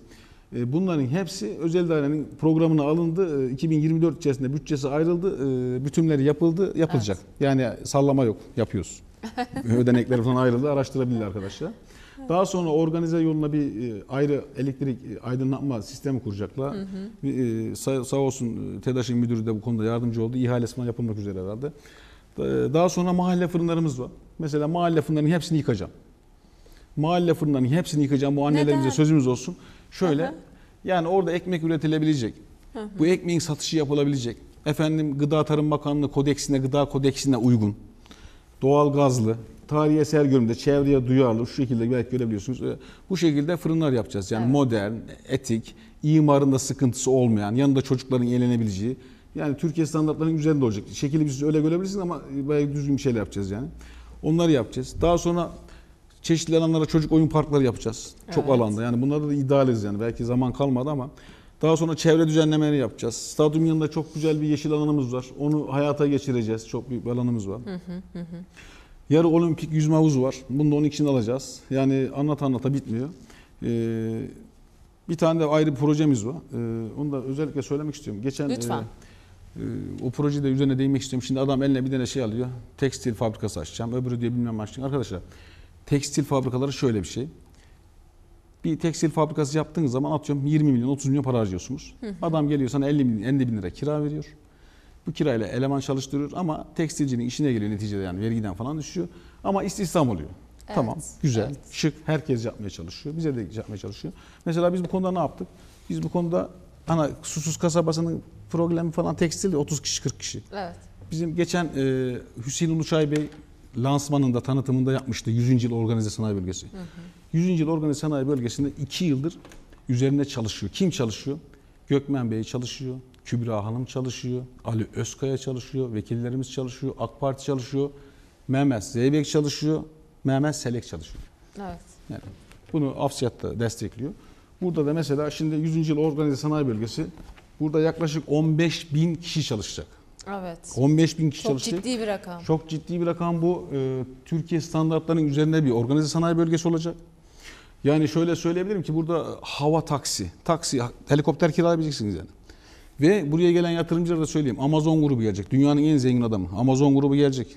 E, Bunların hepsi özel dairenin programına alındı. E, 2024 içerisinde bütçesi ayrıldı. e, Bütümleri yapıldı, yapılacak. Yani sallama yok, yapıyoruz. Ödenekleri falan ayrıldı, araştırabilir arkadaşlar. Daha sonra organize yoluna bir e, ayrı elektrik e, aydınlatma sistemi kuracaklar. Bir, e, Sağ, sağ olsun e, TEDAŞ'ın müdürü de bu konuda yardımcı oldu. İhalesi falan yapılmak üzere herhalde. E, Daha sonra mahalle fırınlarımız var. Mesela mahalle fırınlarının hepsini yıkacağım. Mahalle fırınlarının hepsini yıkacağım. Bu annelerimize Neden? sözümüz olsun. Şöyle hı. yani orada ekmek üretilebilecek. Bu ekmeğin satışı yapılabilecek. Efendim Gıda Tarım Bakanlığı kodeksine, gıda kodeksine uygun. Doğal gazlı, tarihi eser görünümde, çevreye duyarlı şu şekilde belki görebiliyorsunuz. Ee, Bu şekilde fırınlar yapacağız. Yani Evet. modern, etik, imarında sıkıntısı olmayan, yanında çocukların eğlenebileceği. Yani Türkiye standartlarının üzerinde olacak. Şekili biz öyle görebilirsiniz ama bayağı düzgün bir şeyler yapacağız yani. Onları yapacağız. Daha sonra çeşitli alanlara çocuk oyun parkları yapacağız. Çok Evet. alanda. Yani bunlarda da idealiz yani. Belki zaman kalmadı ama daha sonra çevre düzenlemeleri yapacağız. Stadyum yanında çok güzel bir yeşil alanımız var. Onu hayata geçireceğiz. Çok büyük bir alanımız var. Yarı olimpik yüzme havuzu var. Bunu da onun için alacağız. Yani anlat anlata bitmiyor. Ee, bir tane de ayrı bir projemiz var. Ee, onu da özellikle söylemek istiyorum. Geçen Lütfen. e, e, o projede üzerine değinmek istiyorum. Şimdi adam eline bir tane şey alıyor. Tekstil fabrikası açacağım. Öbürü diye bilmem açacağım. Arkadaşlar tekstil fabrikaları şöyle bir şey. Bir tekstil fabrikası yaptığınız zaman atıyorum 20 milyon 30 milyon para harcıyorsunuz. Adam geliyor sana 50 bin, 50 bin lira kira veriyor. Bu kirayla eleman çalıştırıyor ama tekstilcinin işine geliyor neticede yani vergiden falan düşüyor. Ama istihdam oluyor. Evet, Tamam, güzel, evet. şık, herkes yapmaya çalışıyor. Bize de yapmaya çalışıyor. Mesela biz bu konuda ne yaptık? Biz bu konuda ana susuz kasabasının problemi falan tekstil 30 kişi 40 kişi. Evet. Bizim geçen e, Hüseyin Uluçay Bey lansmanında, tanıtımında yapmıştı 100. yıl organize sanayi bölgesi. 100. yıl organize sanayi bölgesinde 2 yıldır üzerinde çalışıyor. Kim çalışıyor? Gökmen Bey çalışıyor, Kübra Hanım çalışıyor, Ali Özkaya çalışıyor, vekillerimiz çalışıyor, AK Parti çalışıyor, Mehmet Zeybek çalışıyor, Mehmet Selek çalışıyor. Evet. Yani bunu Afsiyat da destekliyor. Burada da mesela şimdi 100. yıl organize sanayi bölgesi burada yaklaşık 15 bin kişi çalışacak. Evet. 15 bin kişi Çok çalışacak. ciddi bir rakam. Çok ciddi bir rakam bu. Ee, Türkiye standartlarının üzerinde bir organize sanayi bölgesi olacak. Yani şöyle söyleyebilirim ki burada hava taksi, taksi, helikopter kiralayabileceksiniz yani. Ve buraya gelen yatırımcılara da söyleyeyim. Amazon grubu gelecek. Dünyanın en zengin adamı. Amazon grubu gelecek.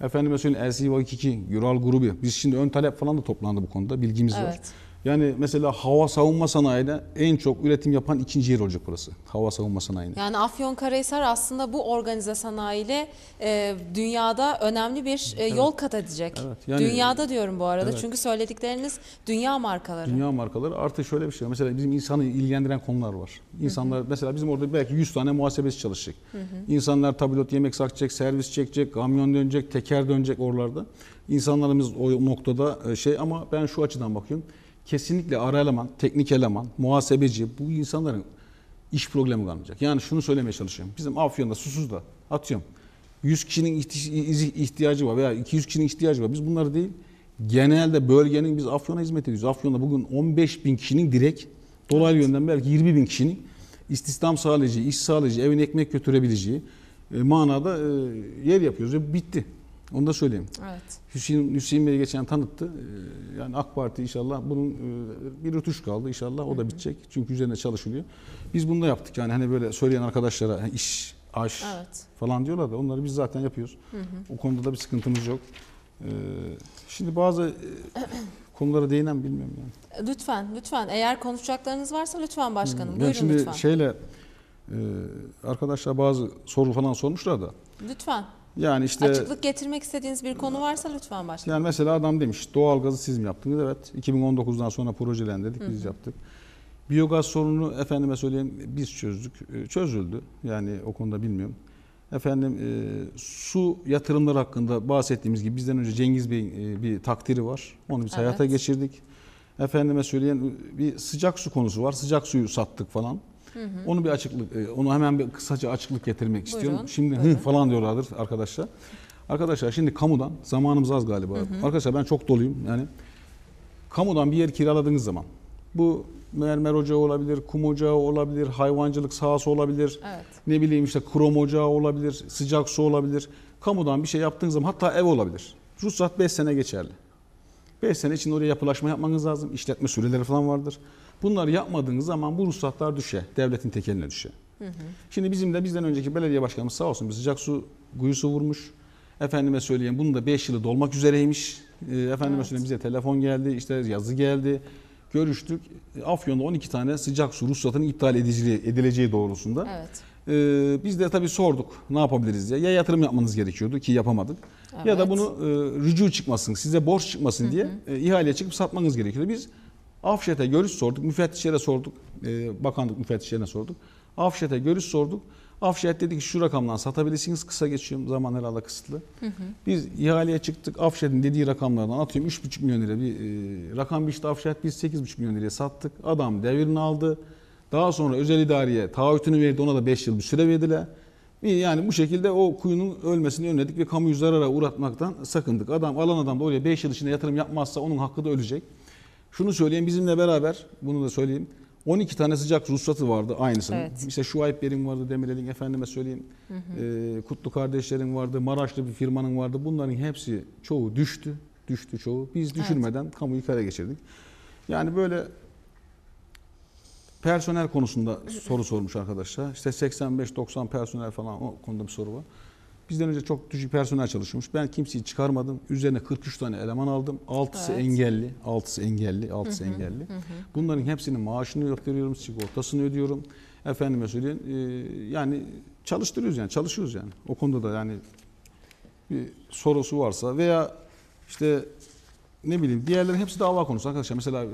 Efendime söyleyeyim LC22, Ural grubu. Biz şimdi ön talep falan da toplandı bu konuda. Bilgimiz var. Yani mesela hava savunma sanayide en çok üretim yapan ikinci yer olacak burası. Hava savunma sanayinde. Yani Afyonkarahisar aslında bu organize sanayiyle e, dünyada önemli bir e, yol kat edecek. Evet, yani- dünyada diyorum bu arada Evet. çünkü söyledikleriniz dünya markaları. Dünya markaları artı şöyle bir şey var. Mesela bizim insanı ilgilendiren konular var. İnsanlar mesela bizim orada belki 100 tane muhasebesi çalışacak. İnsanlar tabelot yemek satacak, servis çekecek, kamyon dönecek, teker dönecek oralarda. İnsanlarımız o noktada e, şey ama ben şu açıdan bakıyorum. Kesinlikle ara eleman, teknik eleman, muhasebeci bu insanların iş problemi kalmayacak. Yani şunu söylemeye çalışıyorum. Bizim Afyon'da susuzda atıyorum. 100 kişinin ihti- ihtiyacı var veya 200 kişinin ihtiyacı var. Biz bunları değil genelde bölgenin biz Afyon'a hizmet ediyoruz. Afyon'da bugün 15 bin kişinin direkt dolaylı yönden belki 20 bin kişinin istihdam sağlayacağı, iş sağlayacağı, evine ekmek götürebileceği e, manada e, yer yapıyoruz bitti. Onu da söyleyeyim. Evet. Hüseyin, Hüseyin Bey geçen tanıttı. E, Yani AK Parti inşallah bunun e, bir rütuş kaldı inşallah o da bitecek. Çünkü üzerine çalışılıyor. Biz bunu da yaptık yani hani böyle söyleyen arkadaşlara iş, aş Evet. falan diyorlar da onları biz zaten yapıyoruz. O konuda da bir sıkıntımız yok. Ee, şimdi bazı e, konulara değinen bilmiyorum yani. Lütfen, lütfen. Eğer konuşacaklarınız varsa lütfen başkanım. Ben Buyurun şimdi lütfen. şeyle e, arkadaşlar bazı soru falan sormuşlar da Lütfen. Yani işte Açıklık getirmek istediğiniz bir konu varsa lütfen başkanım. yani mesela adam demiş doğalgazı siz mi yaptınız? Evet. 2019'dan sonra projelendirdik biz yaptık. Biyogaz sorununu efendime söyleyeyim biz çözdük. E, Çözüldü. Yani o konuda bilmiyorum. Efendim e, su yatırımları hakkında bahsettiğimiz gibi bizden önce Cengiz Bey'in e, bir takdiri var. Onu biz Evet. hayata geçirdik. Efendime söyleyen bir sıcak su konusu var. Sıcak suyu sattık falan. Onu bir açıklık, e, onu hemen bir kısaca açıklık getirmek istiyorum. Buyurun, Şimdi buyurun. hı falan diyorlardır arkadaşlar. Arkadaşlar şimdi kamudan zamanımız az galiba. Arkadaşlar ben çok doluyum yani. Kamudan bir yer kiraladığınız zaman bu mermer ocağı olabilir, kum ocağı olabilir, hayvancılık sahası olabilir. Evet. Ne bileyim işte krom ocağı olabilir, sıcak su olabilir. Kamudan bir şey yaptığınız zaman hatta ev olabilir. Ruhsat 5 sene geçerli. 5 sene için oraya yapılaşma yapmanız lazım. İşletme süreleri falan vardır. Bunları yapmadığınız zaman bu ruhsatlar düşer. Devletin tekeline düşer. Şimdi bizim de bizden önceki belediye başkanımız sağ olsun bir sıcak su kuyusu vurmuş. Efendime söyleyeyim bunun da 5 yılı dolmak üzereymiş. Ee, efendime Evet. söyleyeyim bize telefon geldi, işte yazı geldi. Görüştük. Afyon'da 12 tane sıcak su ruhsatının iptal edileceği, edileceği doğrultusunda. Evet. Ee, biz de tabii sorduk ne yapabiliriz diye. Ya yatırım yapmanız gerekiyordu ki yapamadık. Ya da Evet. bunu e, rücu çıkmasın, size borç çıkmasın diye e, ihaleye çıkıp satmanız gerekiyordu. Biz Afşet'e görüş sorduk, müfettişlere sorduk, e, bakanlık müfettişlerine sorduk. Afşet'e görüş sorduk. Afşet dedi ki şu rakamdan satabilirsiniz. Kısa geçiyorum zaman herhalde kısıtlı. Biz ihaleye çıktık. Afşet'in dediği rakamlardan atıyorum 3,5 milyon lira bir e, rakam biçti Afşet. Biz 8,5 milyon liraya sattık. Adam devrini aldı. Daha sonra özel idareye taahhütünü verdi. Ona da 5 yıl bir süre verdiler. Yani bu şekilde o kuyunun ölmesini önledik ve kamuyu zarara uğratmaktan sakındık. Adam alan adam da oraya 5 yıl içinde yatırım yapmazsa onun hakkı da ölecek. Şunu söyleyeyim bizimle beraber bunu da söyleyeyim. 12 tane sıcak ruhsatı vardı aynısının. Evet. İşte Şuayb Bey'in vardı, Demirel'in efendime söyleyeyim. e, Kutlu kardeşlerin vardı, Maraşlı bir firmanın vardı. Bunların hepsi çoğu düştü. Düştü çoğu. Biz düşürmeden kamuyu kare geçirdik. Yani böyle personel konusunda soru sormuş arkadaşlar. İşte 85-90 personel falan o konuda bir soru var. Bizden önce çok düşük personel çalışıyormuş. Ben kimseyi çıkarmadım. Üzerine 43 tane eleman aldım. 6'sı Evet. engelli, 6'sı engelli, 6'sı engelli. Bunların hepsinin maaşını yatırıyorum, sigortasını ödüyorum. Efendime söyleyeyim. e, yani çalıştırıyoruz yani, çalışıyoruz yani. O konuda da yani bir sorusu varsa veya işte ne bileyim diğerlerin hepsi dava konusu arkadaşlar. Mesela e,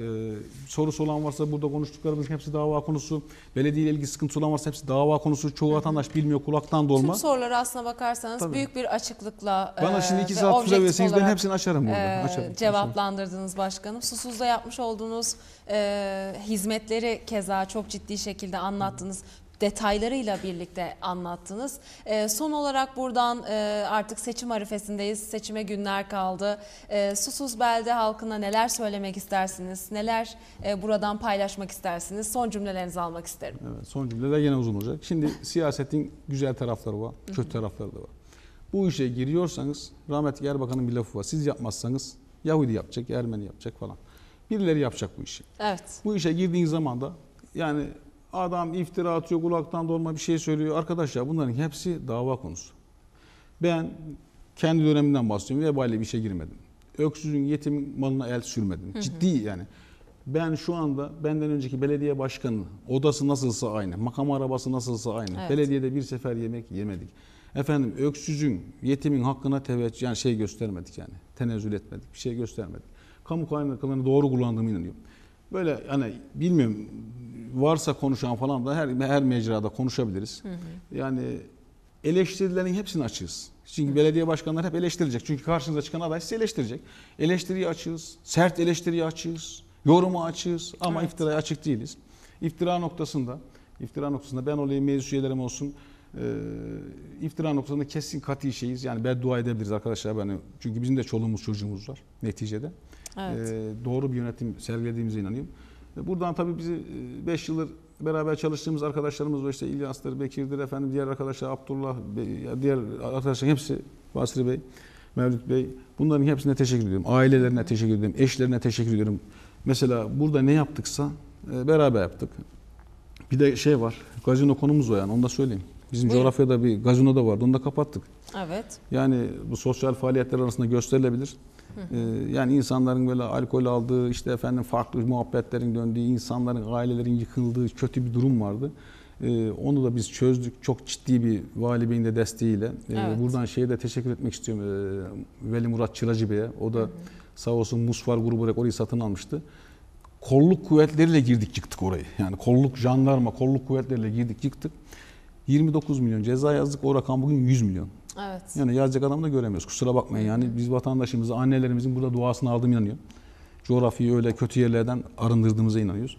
sorusu olan varsa burada konuştuklarımızın hepsi dava konusu. Belediye ile ilgili sıkıntısı olan varsa hepsi dava konusu. Çoğu vatandaş bilmiyor kulaktan Tüm dolma. soruları aslına bakarsanız Tabii. büyük bir açıklıkla Bana e, şimdi iki saat süre verseniz ben hepsini açarım burada. e, açarım, cevaplandırdınız başkanım. Susuz'da yapmış olduğunuz e, hizmetleri keza çok ciddi şekilde anlattınız. Detaylarıyla birlikte anlattınız. E, son olarak buradan e, artık seçim arifesindeyiz. Seçime günler kaldı. E, Susuz belde halkına neler söylemek istersiniz? Neler e, buradan paylaşmak istersiniz? Son cümlelerinizi almak isterim. Evet, son cümleler yine uzun olacak. Şimdi siyasetin güzel tarafları var, kötü tarafları da var. Bu işe giriyorsanız rahmetli Erbakan'ın bir lafı var. Siz yapmazsanız Yahudi yapacak, Ermeni yapacak falan. Birileri yapacak bu işi. Evet. Bu işe girdiğiniz zaman da yani adam iftira atıyor, kulaktan dolma bir şey söylüyor. Arkadaşlar bunların hepsi dava konusu. Ben kendi dönemimden bahsediyorum. Vebali bir işe girmedim. Öksüzün, yetimin malına el sürmedim. Ciddi yani. Ben şu anda benden önceki belediye başkanı odası nasılsa aynı, makam arabası nasılsa aynı. Evet. Belediyede bir sefer yemek yemedik. Efendim öksüzün, yetimin hakkına teveccüh yani şey göstermedik yani. Tenezzül etmedik, bir şey göstermedik. Kamu kaynaklarını doğru kullandığımı inanıyorum. Böyle hani bilmiyorum varsa konuşan falan da her her mecrada konuşabiliriz. Yani eleştirilerin hepsini açığız. Çünkü belediye başkanları hep eleştirecek. Çünkü karşınıza çıkan aday sizi eleştirecek. Eleştiriyi açığız, sert eleştiriyi açığız, yorumu açığız ama Evet. iftiraya açık değiliz. İftira noktasında, iftira noktasında ben olayım meclis üyelerim olsun. E, iftira noktasında kesin katı şeyiz. Yani beddua edebiliriz arkadaşlar. Yani çünkü bizim de çoluğumuz çocuğumuz var neticede. Evet. Ee, doğru bir yönetim sergilediğimize inanıyorum. E, Buradan tabii bizi 5 yıldır beraber çalıştığımız arkadaşlarımız var işte İlyas'tır, Bekir'dir efendim diğer arkadaşlar Abdullah, diğer arkadaşlar hepsi Basri Bey, Mevlüt Bey bunların hepsine teşekkür ediyorum. Ailelerine teşekkür ediyorum, eşlerine teşekkür ediyorum. Mesela burada ne yaptıksa e, beraber yaptık. Bir de şey var, gazino konumuz var yani onu da söyleyeyim. Bizim Buyurun. coğrafyada bir gazino da vardı onu da kapattık. Evet. Yani bu sosyal faaliyetler arasında gösterilebilir. Ee, yani insanların böyle alkol aldığı, işte efendim farklı muhabbetlerin döndüğü, insanların, ailelerin yıkıldığı kötü bir durum vardı. Ee, onu da biz çözdük. Çok ciddi bir vali beyin de desteğiyle. Ee, Evet. Buradan şeye de teşekkür etmek istiyorum. Ee, Veli Murat Çıracı Bey'e. O da sağ olsun Musfar grubu olarak orayı satın almıştı. Kolluk kuvvetleriyle girdik çıktık orayı. Yani kolluk, jandarma, kolluk kuvvetleriyle girdik çıktık. 29 milyon ceza yazdık. O rakam bugün 100 milyon. Evet. Yani yazacak adamı da göremiyoruz. Kusura bakmayın yani biz vatandaşımızı, annelerimizin burada duasını aldığım inanıyorum. Coğrafyayı öyle kötü yerlerden arındırdığımıza inanıyoruz.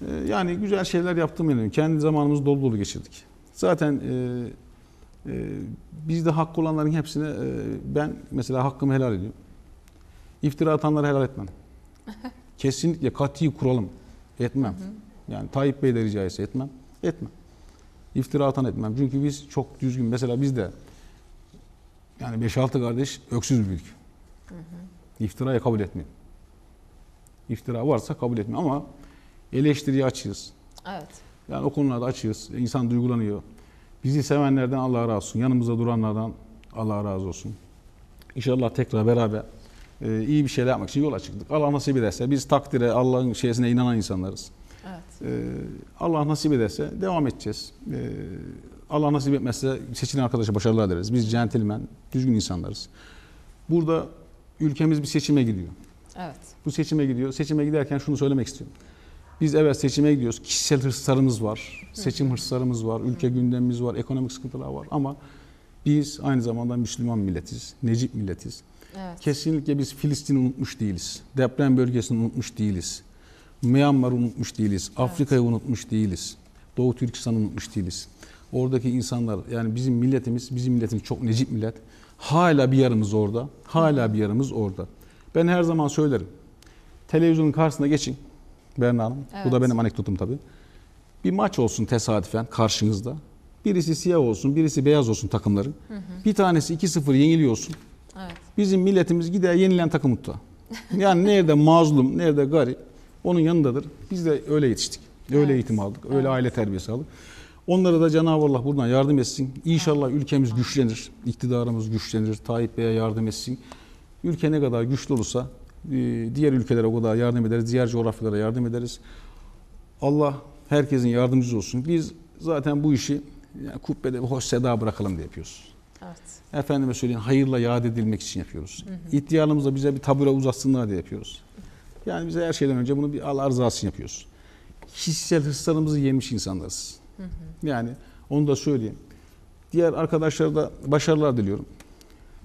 Ee, yani güzel şeyler yaptığımı inanıyorum. Kendi zamanımızı dolu dolu geçirdik. Zaten e, e, bizde hakkı olanların hepsine e, ben mesela hakkımı helal ediyorum. İftira atanları helal etmem. Kesinlikle kati kuralım. Etmem. Yani Tayyip Bey de rica etse etmem. Etmem. İftira atan etmem. Çünkü biz çok düzgün. Mesela biz de yani 5-6 kardeş öksüz bir büyük. İftirayı kabul etmiyor. İftira varsa kabul etmiyor ama eleştiriye açığız. Evet. Yani o konularda açığız. İnsan duygulanıyor. Bizi sevenlerden Allah razı olsun. Yanımızda duranlardan Allah razı olsun. İnşallah tekrar beraber e, iyi bir şeyler yapmak için yola çıktık. Allah nasip ederse biz takdire, Allah'ın şeysine inanan insanlarız. Evet. Ee, Allah nasip ederse devam edeceğiz. Allah nasip etmezse seçilen arkadaşa başarılar dileriz. Biz centilmen, düzgün insanlarız. Burada ülkemiz bir seçime gidiyor. Evet. Bu seçime gidiyor. Seçime giderken şunu söylemek istiyorum. Biz evet seçime gidiyoruz. Kişisel hırslarımız var. Seçim hırslarımız var. Ülke gündemimiz var. Ekonomik sıkıntılar var. Ama biz aynı zamanda Müslüman milletiz. Necip milletiz. Evet. Kesinlikle biz Filistin'i unutmuş değiliz. Deprem bölgesini unutmuş değiliz. Myanmar'ı unutmuş değiliz. Afrika'yı unutmuş değiliz. Doğu Türkistan'ı unutmuş değiliz. Oradaki insanlar yani bizim milletimiz, bizim milletimiz çok necip millet. Hala bir yarımız orada. Hala bir yarımız orada. Ben her zaman söylerim. Televizyonun karşısına geçin. Berna Hanım. Bu Evet. da benim anekdotum tabii. Bir maç olsun tesadüfen karşınızda. Birisi siyah olsun, birisi beyaz olsun takımların. Bir tanesi 2-0 yeniliyorsun. Evet. Bizim milletimiz gider yenilen takım tutta. Yani nerede mazlum, nerede garip onun yanındadır. Biz de öyle yetiştik. Öyle Evet. eğitim aldık. Öyle Evet. aile terbiyesi aldık. Onlara da Cenab-ı Allah buradan yardım etsin. İnşallah ülkemiz güçlenir. iktidarımız güçlenir. Tayyip Bey'e yardım etsin. Ülke ne kadar güçlü olursa e, diğer ülkelere o kadar yardım ederiz. Diğer coğrafyalara yardım ederiz. Allah herkesin yardımcısı olsun. Biz zaten bu işi yani kubbede hoş seda bırakalım diye yapıyoruz. Evet. Efendime söyleyeyim hayırla yad edilmek için yapıyoruz. İhtiyarımıza bize bir tabure uzatsınlar diye yapıyoruz. Yani bize her şeyden önce bunu bir Allah rızası yapıyoruz. Kişisel hırslarımızı yemiş insanlarız. Yani onu da söyleyeyim. Diğer arkadaşlara da başarılar diliyorum.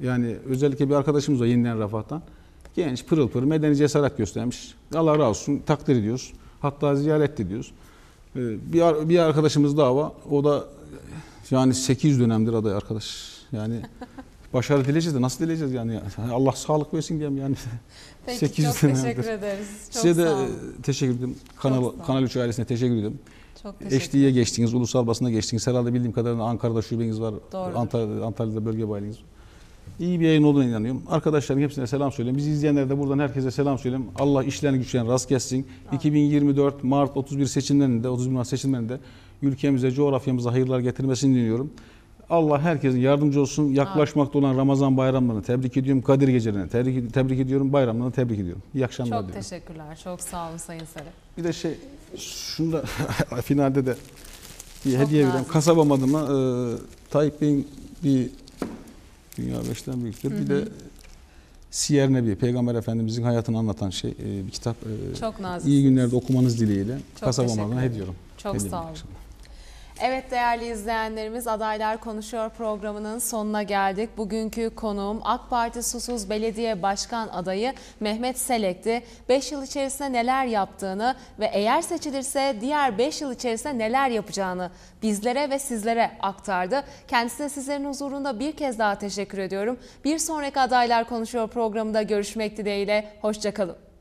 Yani özellikle bir arkadaşımız var yeniden Refah'tan. Genç, pırıl pırıl, medeni cesaret göstermiş. Allah razı olsun, takdir ediyoruz. Hatta ziyaret ediyoruz. Ee, Bir, bir arkadaşımız daha var. O da yani 8 dönemdir aday arkadaş. Yani başarı dileyeceğiz de nasıl dileyeceğiz yani? Allah sağlık versin diyeyim yani. Peki Sekiz çok dönemdir. teşekkür ederiz. Çok Size de teşekkür ederim. Kanal. Kanal 3 ailesine teşekkür ederim. Çok teşekkür HD'ye geçtiniz, ulusal basına geçtiniz. Herhalde bildiğim kadarıyla Ankara'da şubeniz var. Doğrudur. Antalya'da, Antalya'da bölge bayiliğiniz var. İyi bir yayın olduğuna inanıyorum. Arkadaşların hepsine selam söyleyeyim. Bizi izleyenlere de buradan herkese selam söyleyeyim. Allah işlerini güçlerini rast gelsin. 2024 Mart 31 seçimlerinde, 31 Mart seçimlerinde ülkemize, coğrafyamıza hayırlar getirmesini diliyorum. Allah herkesin yardımcı olsun. Yaklaşmakta olan Ramazan bayramlarını tebrik ediyorum. Kadir gecelerini tebrik, tebrik ediyorum. Bayramlarını tebrik ediyorum. İyi akşamlar Çok diliyorum. teşekkürler. Çok sağ olun Sayın Sarı. Bir de şey, şunda finalde de bir Çok hediye vereyim. Kasabam adına e, Tayyip Bey'in bir Dünya Beşten Büyüktür. Bir de Siyer Nebi, Peygamber Efendimizin hayatını anlatan şey, e, bir kitap. E, Çok nazik. iyi günlerde okumanız dileğiyle. Kasabam teşekkür adına ediyorum. Çok Hediye sağ olun. Evet değerli izleyenlerimiz Adaylar Konuşuyor programının sonuna geldik. Bugünkü konuğum AK Parti Susuz Belediye Başkan adayı Mehmet Selek'ti. 5 yıl içerisinde neler yaptığını ve eğer seçilirse diğer 5 yıl içerisinde neler yapacağını bizlere ve sizlere aktardı. Kendisine sizlerin huzurunda bir kez daha teşekkür ediyorum. Bir sonraki Adaylar Konuşuyor programında görüşmek dileğiyle. Hoşçakalın.